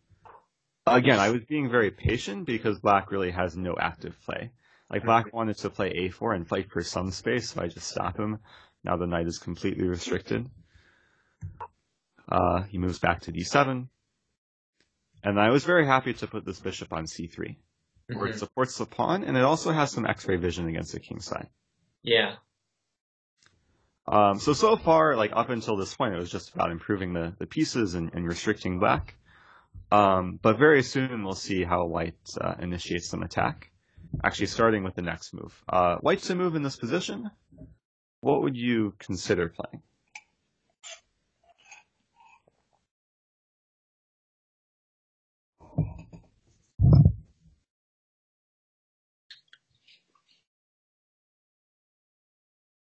again, I was being very patient because black really has no active play. Like black wanted to play a4 and fight for some space, so I just stop him. Now the knight is completely restricted. Uh, he moves back to d7. And I was very happy to put this bishop on c3 where it Mhm. supports the pawn, and it also has some X-ray vision against the king side. Yeah. Um, so so far, like up until this point, it was just about improving the, the pieces and, and restricting black. Um, but very soon we'll see how white uh, initiates some attack. Actually, starting with the next move. Uh, white to move in this position. What would you consider playing?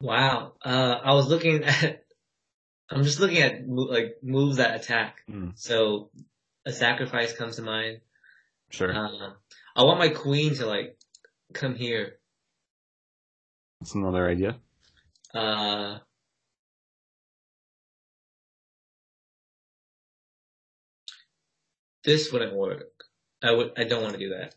Wow. Uh, I was looking at. I'm just looking at like moves that attack. Mm, So a sacrifice comes to mind. sure, Uh, I want my queen to like come here. that's another idea. Uh, this wouldn't work. I would. I don't want to do that.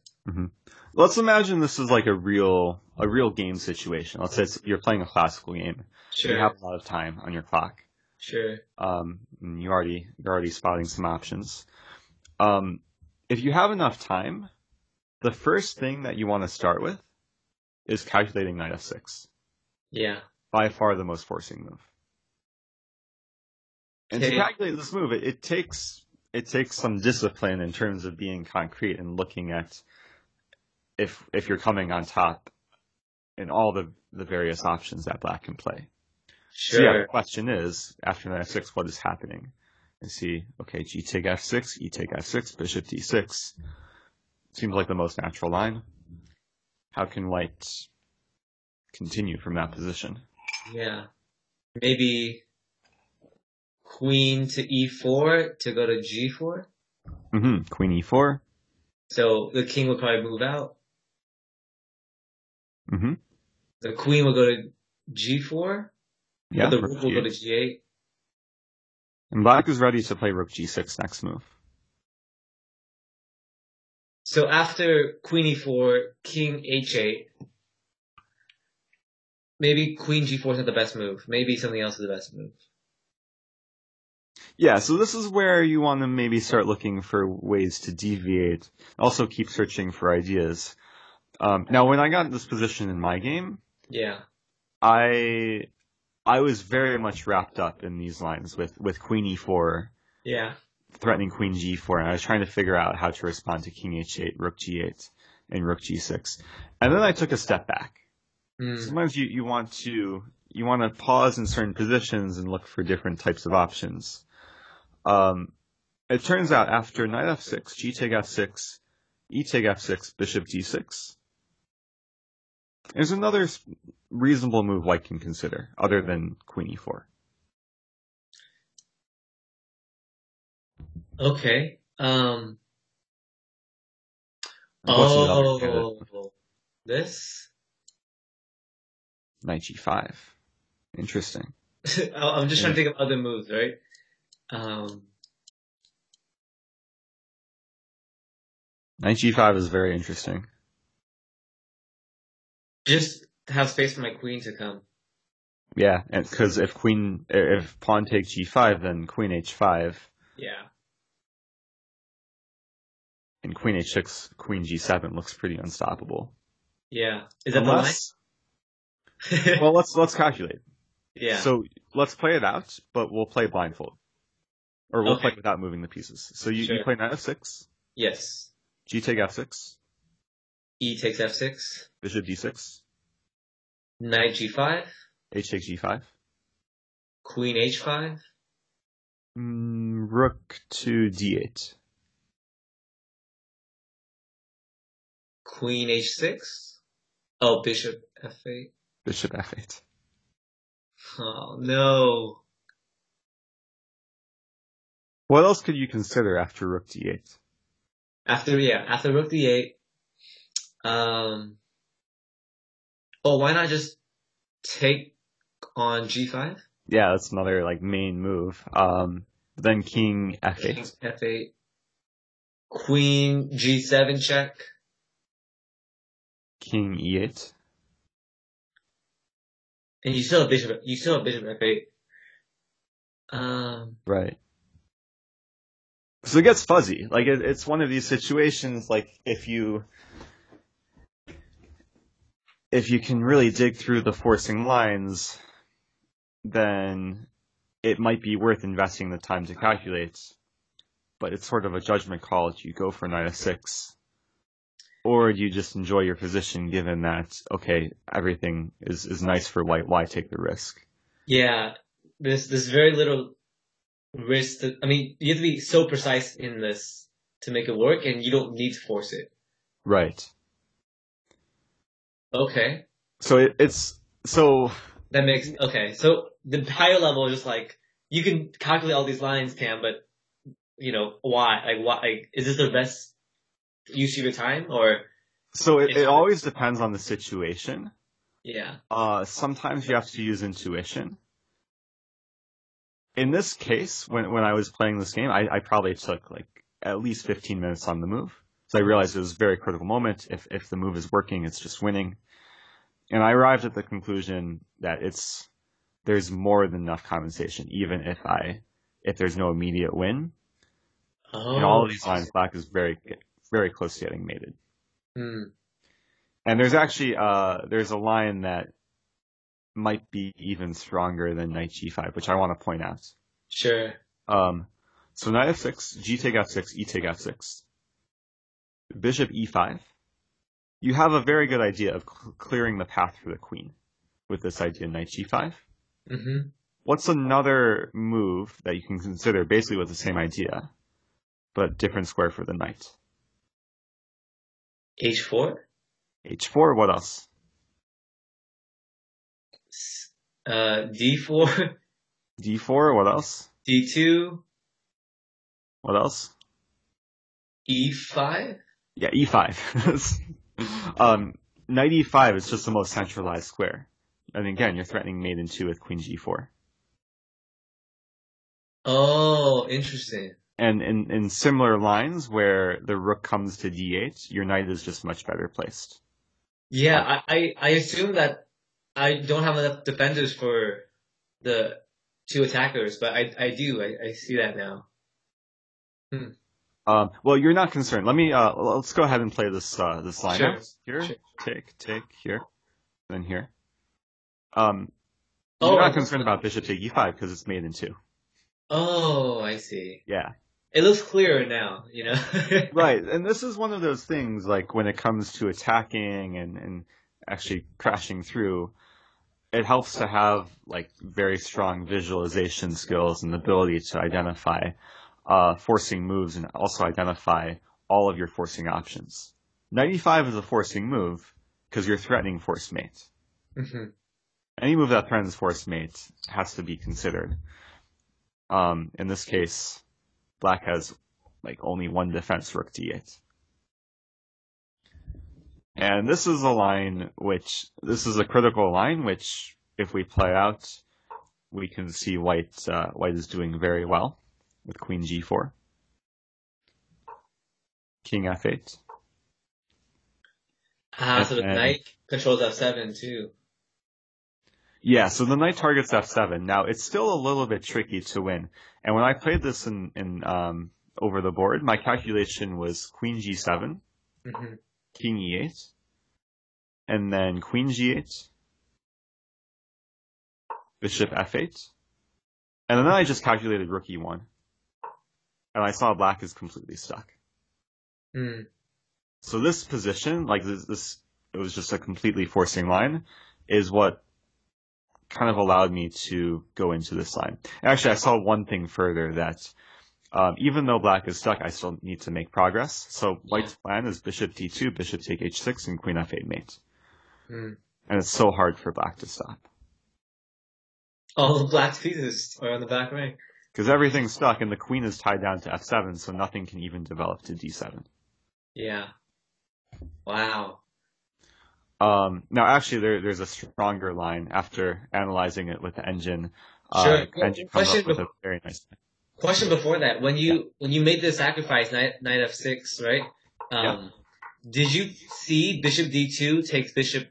Let's imagine this is like a real a real game situation. Let's say it's, you're playing a classical game. Sure. You have a lot of time on your clock. Sure. um, you already you're already spotting some options. Um, if you have enough time, the first thing that you want to start with is calculating knight f6. Yeah. By far the most forcing move. And to calculate this move, it, it takes it takes some discipline in terms of being concrete and looking at if if you're coming on top in all the the various options that black can play. So yeah, the question is, after knight f6, what is happening? See, okay, g take f6, e take f6, bishop d6. Seems like the most natural line. How can white continue from that position. Yeah. Maybe queen to e4 to go to g4. Mm-hmm, Queen e4. So the king will probably move out. Mm-hmm. The queen will go to g4. Yeah. the rook will go to g8. G8. And black is ready to play rook g6 next move. So after queen e4, king h8, maybe queen g4 is not the best move. Maybe something else is the best move. Yeah, so this is where you want to maybe start looking for ways to deviate. Also keep searching for ideas. Um, now, when I got in this position in my game, Yeah. I I was very much wrapped up in these lines with, with queen e4 Yeah. threatening queen g4, and I was trying to figure out how to respond to king h8, rook g8, and rook g6. And then I took a step back. Mm. Sometimes you, you want to you want to pause in certain positions and look for different types of options. Um, it turns out after knight f6, g take f6, e take f6, bishop d6, there's another reasonable move white can consider other than queen e4. Okay. Um. What's another candidate? Oh, this. Knight g5. Interesting. I'm just trying to think of other moves, right? Um. Knight g5 is very interesting. Just have space for my queen to come. Yeah, because if queen, if pawn takes g5, then queen h5, Yeah. and queen h6, queen g7 looks pretty unstoppable. Yeah. Is that Unless, the line? well, let's let's calculate. yeah. So let's play it out, but we'll play blindfold, or we'll Okay. play without moving the pieces. So you, you play knight f6, yes. g take f6, E takes f6. bishop d6, Knight g5. h takes g5, Queen h5. mm, rook to d8, Queen h6. Oh, bishop f8. bishop f8. Oh no. What else could you consider after rook d8? After yeah, after rook d8. Um. Oh, why not just take on g5? Yeah, that's another like main move. Um, then king f8. F8. Queen G7 check. King E e8. And you still have bishop, you still have bishop F8. Um, Right. So it gets fuzzy. Like it, it's one of these situations. Like if you if you can really dig through the forcing lines, then it might be worth investing the time to calculate. But it's sort of a judgment call. Do you go for knight f6, or do you just enjoy your position, given that okay, everything is is nice for white. Why take the risk? yeah, there's, there's very little risk to, I mean, you have to be so precise in this to make it work and you don't need to force it. Right. Okay. So it, it's so That makes, okay. So the higher level is just like, you can calculate all these lines, Tam, but, you know, why? Like, why, like, is this the best use of your time or, So it, it always depends on the situation. yeah. Uh, sometimes you have to use intuition. In this case, when when I was playing this game, I, I probably took like at least 15 minutes on the move. So I realized it was a very critical moment. If if the move is working, it's just winning. And I arrived at the conclusion that it's there's more than enough compensation, even if I if there's no immediate win. Oh. In all of these lines, black is very very close to getting mated. Hmm. And there's actually uh there's a line that might be even stronger than knight g5, which I want to point out. Sure. Um, so knight f6, g take f6, e take f6, bishop e5. You have a very good idea of cl- clearing the path for the queen with this idea knight g5. hmm What's another move that you can consider basically with the same idea, but different square for the knight? H4? h4, what else? uh, D4, D4. What else? D2, What else? E5. Yeah, E5. um, knight E5 is just the most centralized square. And again, you're threatening mate in two with queen G4. Oh, interesting. And in, in similar lines where the rook comes to D8, your knight is just much better placed. Yeah, I, I, I assume that I don't have enough defenders for the two attackers, but I, I do. I, I see that now. Um, well, you're not concerned. Let me, uh, let's go ahead and play this, uh, this line Sure. Here, Sure. take, take, here, then here. Um, Oh, you're not concerned about bishop take E5 because it's mate in two. Oh, I see. Yeah. It looks clearer now, you know? right and this is one of those things like when it comes to attacking and, and actually crashing through it helps to have like very strong visualization skills and the ability to identify uh, forcing moves and also identify all of your forcing options. knight e5 is a forcing move because you're threatening force mate Mhm. any move that threatens force mate has to be considered. Um, in this case black has like only one defense rook d8 and this is a line which this is a critical line which if we play out we can see white uh, white is doing very well with queen g4 king f8 Ah, so the knight controls F7 too. Yeah, so the knight targets f7. Now it's still a little bit tricky to win. And when I played this in, in um, over the board, my calculation was queen g7, hmm king e8, and then queen g8, bishop f8, and then I just calculated rook e1, and I saw black is completely stuck. Mm. So this position, like this, this, it was just a completely forcing line, is what kind of allowed me to go into this line. Actually, I saw one thing further that um, even though black is stuck, I still need to make progress. So white's plan is bishop d2, bishop take h6, and queen f8 mate. Mm. And it's so hard for black to stop All the black pieces are on the back rank. Because everything's stuck, and the queen is tied down to f7, so nothing can even develop to d7. Yeah. Wow. Um, now, actually, there, there's a stronger line after analyzing it with the engine. Sure. Uh, engine Question up with a very nice. Question before that, when you when you made the sacrifice, knight knight f6, right? Um, Did you see bishop d2 takes bishop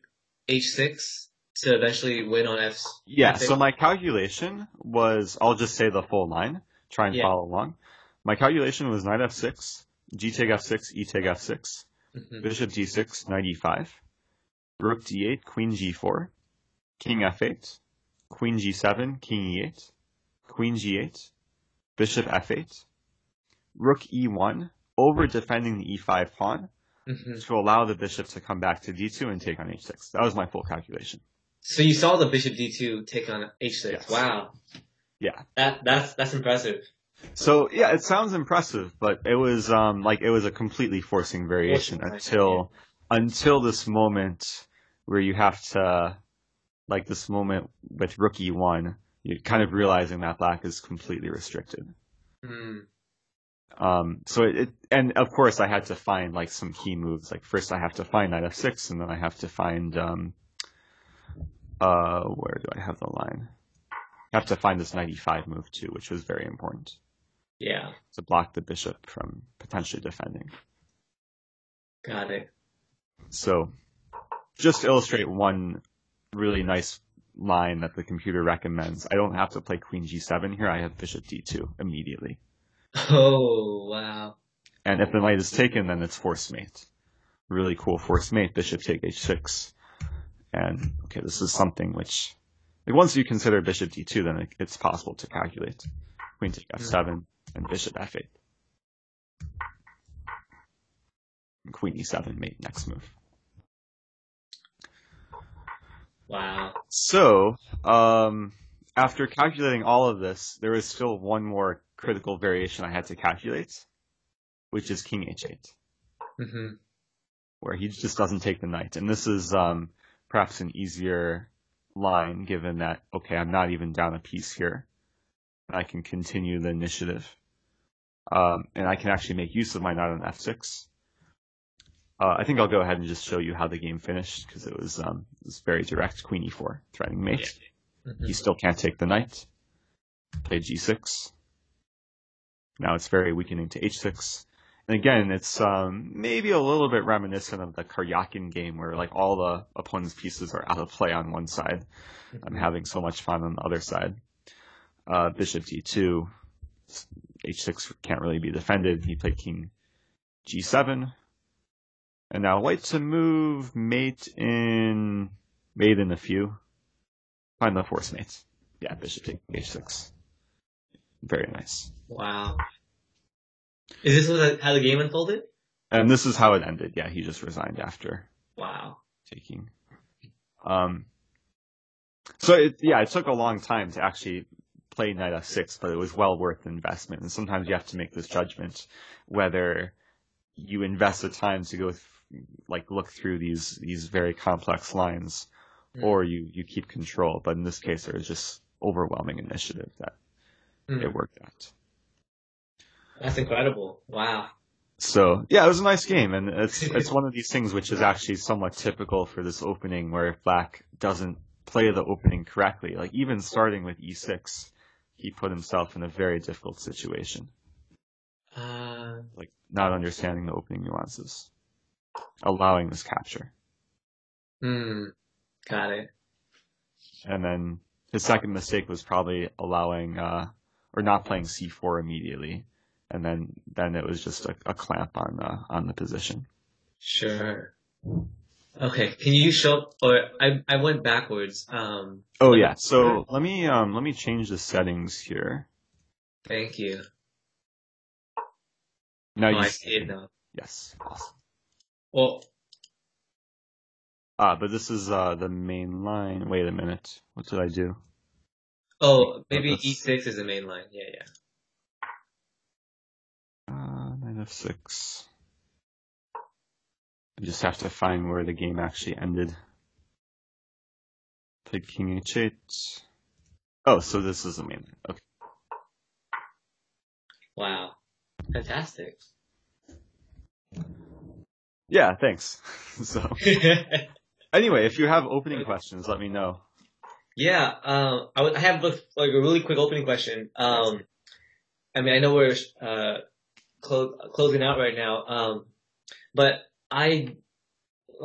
h6 to eventually win on f? Yeah. So my calculation was, I'll just say the full line. Try and Yeah. follow along. My calculation was knight f6, g take f6, e take f6, Mhm. bishop d6, knight e5, rook d8, queen g4, king f8, queen g7, king e8, queen g8, bishop f8, rook e1, over defending the e5 pawn Mhm. to allow the bishop to come back to d2 and take on h6. That was my full calculation. So you saw the bishop d2 take on h6. Yes. Wow. Yeah. That that's that's impressive. So yeah, it sounds impressive, but it was um like it was a completely forcing variation Forcing, until until this moment where you have to like this moment with rook e1, you're kind of realizing that black is completely restricted. Hmm. Um, so it, it, and of course I had to find like some key moves. Like first I have to find knight f6, and then I have to find um, uh, where do I have the line? I have to find this knight e5 move too, which was very important Yeah. to block the bishop from potentially defending. Got it. So, just to illustrate one really nice line that the computer recommends, I don't have to play queen g7 here. I have bishop d2 immediately. Oh wow. And if the knight is taken, then it's force mate. Really cool force mate, bishop take h6. And, okay, this is something which, like once you consider bishop d2, then it, it's possible to calculate. Queen take f7 and bishop f8. And queen e7 mate next move. Wow. So, um, after calculating all of this, there was still one more critical variation I had to calculate, which is king h8. hmm where he just doesn't take the knight. And this is um, perhaps an easier line, given that, okay, I'm not even down a piece here. I can continue the initiative. Um, and I can actually make use of my knight on f6. Uh, I think I'll go ahead and just show you how the game finished because it was um, it was very direct. Queen e4, threatening mate. Mhm. He still can't take the knight. Play g6. Now it's very weakening to h6. And again, it's um, maybe a little bit reminiscent of the Karyakin game where like all the opponent's pieces are out of play on one side. I'm having so much fun on the other side. Uh, bishop d2. h6 can't really be defended. He played king g7. And now white to move mate in mate in a few. Find the force mate. Yeah, bishop taking h6. Very nice. Wow. Is this how the game unfolded? And this is how it ended. Yeah, he just resigned after Wow. taking. Um, so it, yeah, it took a long time to actually play knight f6, but it was well worth the investment. And sometimes you have to make this judgment whether you invest the time to go th- like look through these these very complex lines, Mm. or you you keep control. But in this case, there was just overwhelming initiative that Hmm. it worked out. That's incredible. Wow. So yeah, it was a nice game, and it's it's one of these things which is actually somewhat typical for this opening, where if Black doesn't play the opening correctly, like even starting with e6, he put himself in a very difficult situation, Uh, like not understanding the opening nuances, allowing this capture, hmm. Got it. and then his second mistake was probably allowing uh, or not playing c4 immediately, and then then it was just a, a clamp on uh, on the position. Sure. Okay. Can you show? Or I I went backwards. Um. Oh yeah. So let me um let me change the settings here. Thank you. Now Oh, you I see it now. yes. Awesome. Well, Ah, but this is uh the main line. Wait a minute. What did I do? oh, maybe That's- E6 is the main line. Yeah, yeah. Uh, knight f6. I just have to find where the game actually ended. Played king h8. Oh, so this is the main line. Okay. Wow. Fantastic. Yeah, thanks. so anyway, if you have opening questions, let me know. Yeah, um, I, would- I have like a really quick opening question. Um, I mean, I know we're uh, clo- closing out right now, um, but I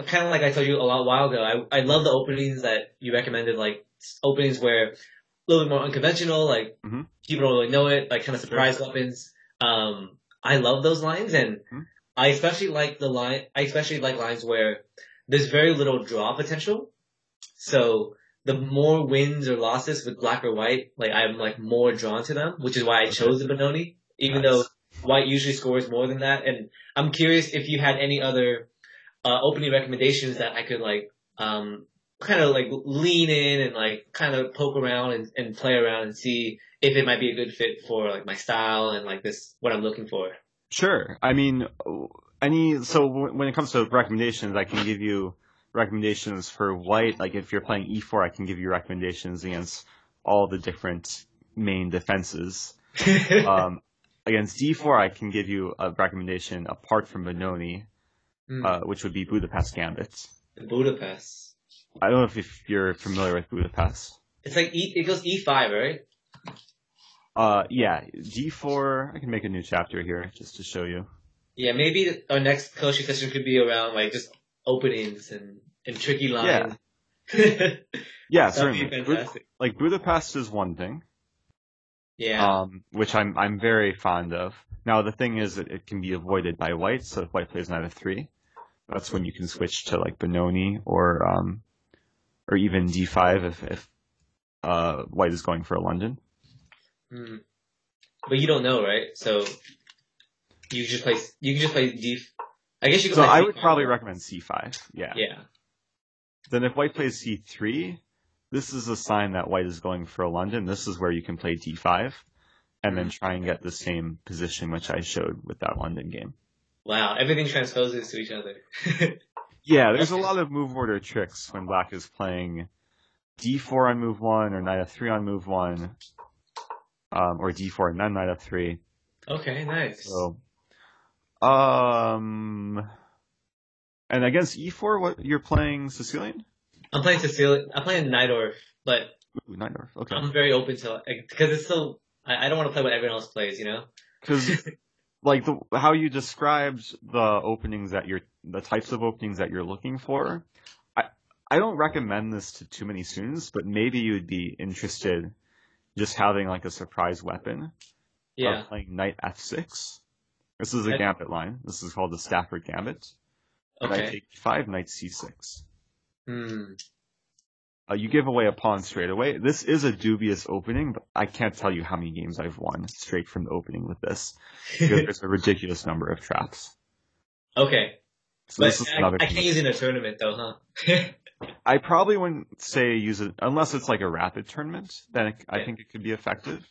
kind of like I told you a lot while ago. I I love the openings that you recommended, like openings where a little bit more unconventional, like Mhm. people don't really know it, like kind of surprise weapons. Um, I love those lines, and Mhm. I especially like the line. I especially like lines where there's very little draw potential. So the more wins or losses with black or white, like I'm like more drawn to them, which is why I chose the Benoni, even Nice. though white usually scores more than that. And I'm curious if you had any other uh, opening recommendations that I could like um kind of like lean in and like kind of poke around and, and play around and see if it might be a good fit for like my style and like this what I'm looking for. Sure. I mean, any so w- when it comes to recommendations, I can give you recommendations for white. Like if you're playing e4, I can give you recommendations against all the different main defenses. Um, against d4, I can give you a recommendation apart from Benoni, Hmm. uh, which would be Budapest Gambit. Budapest. I don't know if, if you're familiar with Budapest. It's like e, it goes E5, right? Uh, yeah, d4. I can make a new chapter here just to show you. Yeah, maybe our next coaching session could be around like just openings and, and tricky lines. Yeah, That'd certainly. Bud- like Budapest is one thing. Yeah. um, which I'm I'm very fond of. Now the thing is that it can be avoided by white, so if white plays knight f3, that's when you can switch to like Benoni or um, or even d5 if if uh white is going for a London. Hmm. But you don't know, right? So you just play. You can just play D. I guess you can. So I D5. would probably recommend c5. Yeah. Yeah. Then if white plays c3, this is a sign that white is going for a London. This is where you can play d5, and then try and get the same position which I showed with that London game. Wow. Everything transposes to each other. Yeah, there's a lot of move order tricks when black is playing d4 on move one or knight f3 on move one, um, or d4 and then knight f3. Okay, nice. So, um, and against e4, what you're playing Sicilian? I'm playing Sicilian. I'm playing Najdorf, but Ooh, Najdorf. Okay. I'm very open to because it's still. I, I don't want to play what everyone else plays. You know. Because like the how you described the openings that you're the types of openings that you're looking for, I I don't recommend this to too many students, but maybe you'd be interested just having like a surprise weapon Yeah. playing knight f6. This is a gambit line. This is called the Stafford Gambit. Knight Okay. take e5, knight c6. Hmm. Uh, you give away a pawn straight away. This is a dubious opening, but I can't tell you how many games I've won straight from the opening with this. There's a ridiculous number of traps. okay. So But I, I can't use it in a tournament though, huh? I probably wouldn't say use it unless it's like a rapid tournament. Then it, I think it could be effective.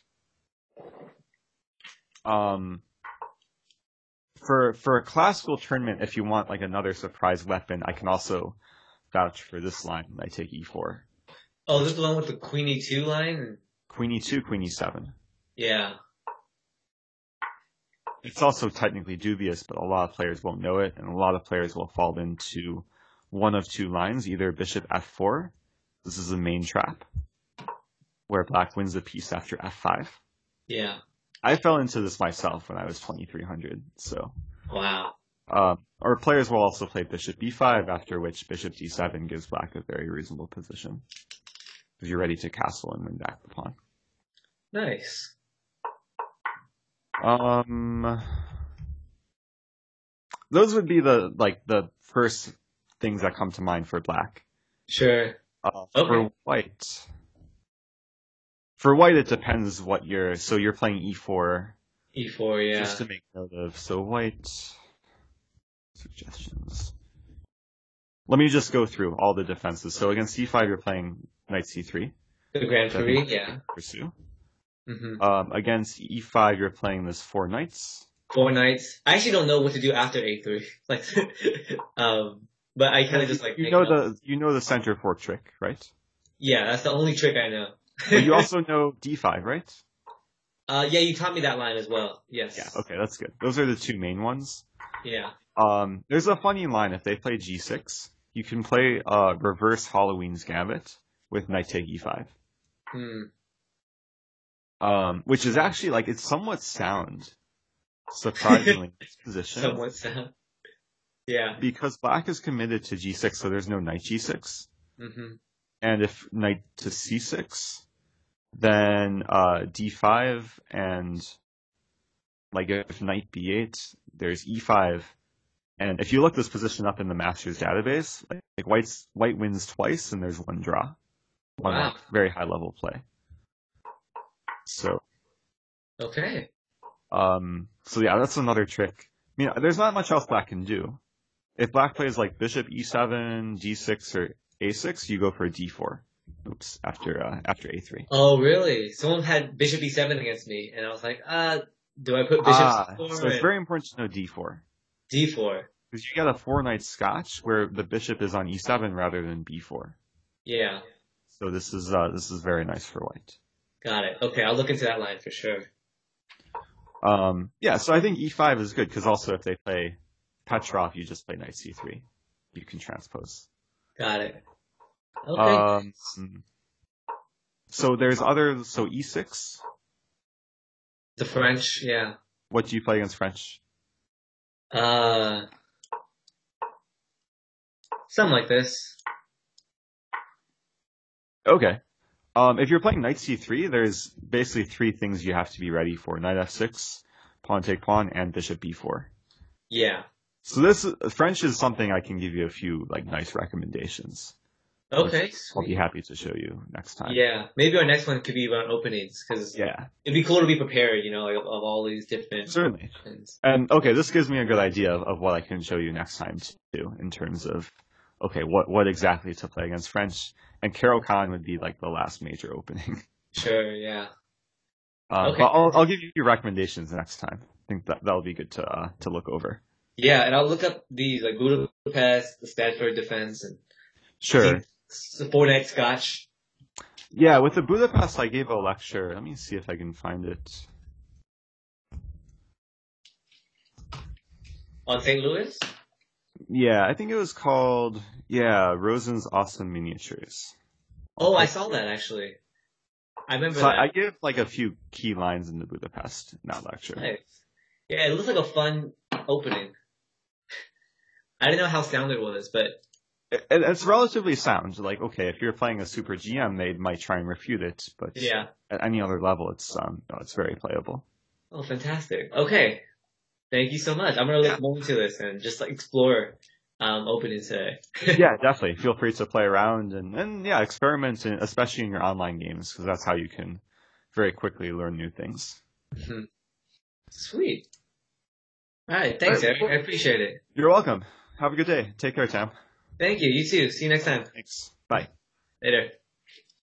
Um, for for a classical tournament, if you want like another surprise weapon, I can also vouch for this line. I take e4, oh, this is the one with the queen e2 line. queen e2, queen e7. Yeah. It's also technically dubious, but a lot of players won't know it, and a lot of players will fall into one of two lines, either bishop f4. This is the main trap, where black wins the piece after f5. Yeah. I fell into this myself when I was 2300, so. Wow. Um, or players will also play bishop b5, after which bishop d7 gives black a very reasonable position. If you're ready to castle and win back the pawn. Nice. Um, those would be the, like, the first things that come to mind for black. Sure. Uh, Okay. For white. For white, it depends what you're, so you're playing e4, E4. Yeah. Just to make note of, so white suggestions. Let me just go through all the defenses. So against c5, you're playing knight c3, the Grand. Prix. Yeah. pursue. hmm Um, against e5, you're playing this four knights. Four knights. I actually don't know what to do after A3. Like, um, but I kind of just like you know the you know the center fork trick, right? Yeah, that's the only trick I know. But you also know d5, right? uh, yeah, you taught me that line as well. Yes. Yeah. Okay, that's good. Those are the two main ones. Yeah. Um, there's a funny line if they play g6, you can play uh, reverse Halloween's gambit with knight take e5. Hmm. um, which is actually like it's somewhat sound, surprisingly position, Somewhat sound. Yeah. because black is committed to g6, so there's no knight g6, hmm and if knight to c6, then uh, d5 and like if knight b8, there's e5, and if you look this position up in the master's database, like, white's white wins twice and there's one draw, one Wow. like, very high level play. So Okay. Um, so yeah, that's another trick. I mean, there's not much else black can do. If black plays like bishop e7, d6, or a6, you go for a d4. Oops, after uh, after a3. Oh, really? Someone had Bishop E7 against me, and I was like, uh, do I put Bishop Ah, C4 so it's very important to know d4 D4? because you get a four knight scotch where the bishop is on e7 rather than b4. Yeah. So this is uh, this is very nice for white. Got it. Okay, I'll look into that line for sure. Um, yeah, so I think e5 is good because also if they play Petrov, you just play knight c3. You can transpose. Got it. Okay. Um, so there's other, so e6. the French, yeah. What do you play against French? Uh, something like this. Okay. Um, if you're playing knight c3, there's basically three things you have to be ready for: knight f6, pawn take pawn, and bishop b4. Yeah. So this French is something I can give you a few like nice recommendations. Okay. I'll be happy to show you next time. Yeah. Maybe our next one could be about openings, because Yeah, it'd be cool to be prepared, you know, like, of, of all these different certainly. options. And okay, this gives me a good idea of, of what I can show you next time too, in terms of okay, what what exactly to play against French. And Caro-Kann would be like the last major opening. Sure, yeah. Um, Okay. But I'll I'll give you recommendations next time. I think that that'll be good to uh, to look over. Yeah, and I'll look up these, like Budapest, the Stafford defense, and Sure. Night scotch. Yeah, with the Budapest, I gave a lecture. Let me see if I can find it. On St. Louis? Yeah, I think it was called yeah Rosen's Awesome Miniatures. Oh, I saw that actually. I remember So that. I, give like a few key lines in the Budapest in that lecture. Nice. Yeah, it looks like a fun opening. I didn't know how sound it was, but It, it's relatively sound. Like okay, if you're playing a Super GM, they might try and refute it, but yeah. at any other level, it's um no, it's very playable. Oh, fantastic. Okay. Thank you so much. I'm gonna look more into this and just like explore um openings today. yeah, definitely. Feel free to play around and, and yeah, experiment, in, especially in your online games, because that's how you can very quickly learn new things. Sweet. All right. Thanks, All right, Eric. I appreciate it. You're welcome. Have a good day. Take care, Tam. Thank you. You too. See you next time. Thanks. Bye. Later.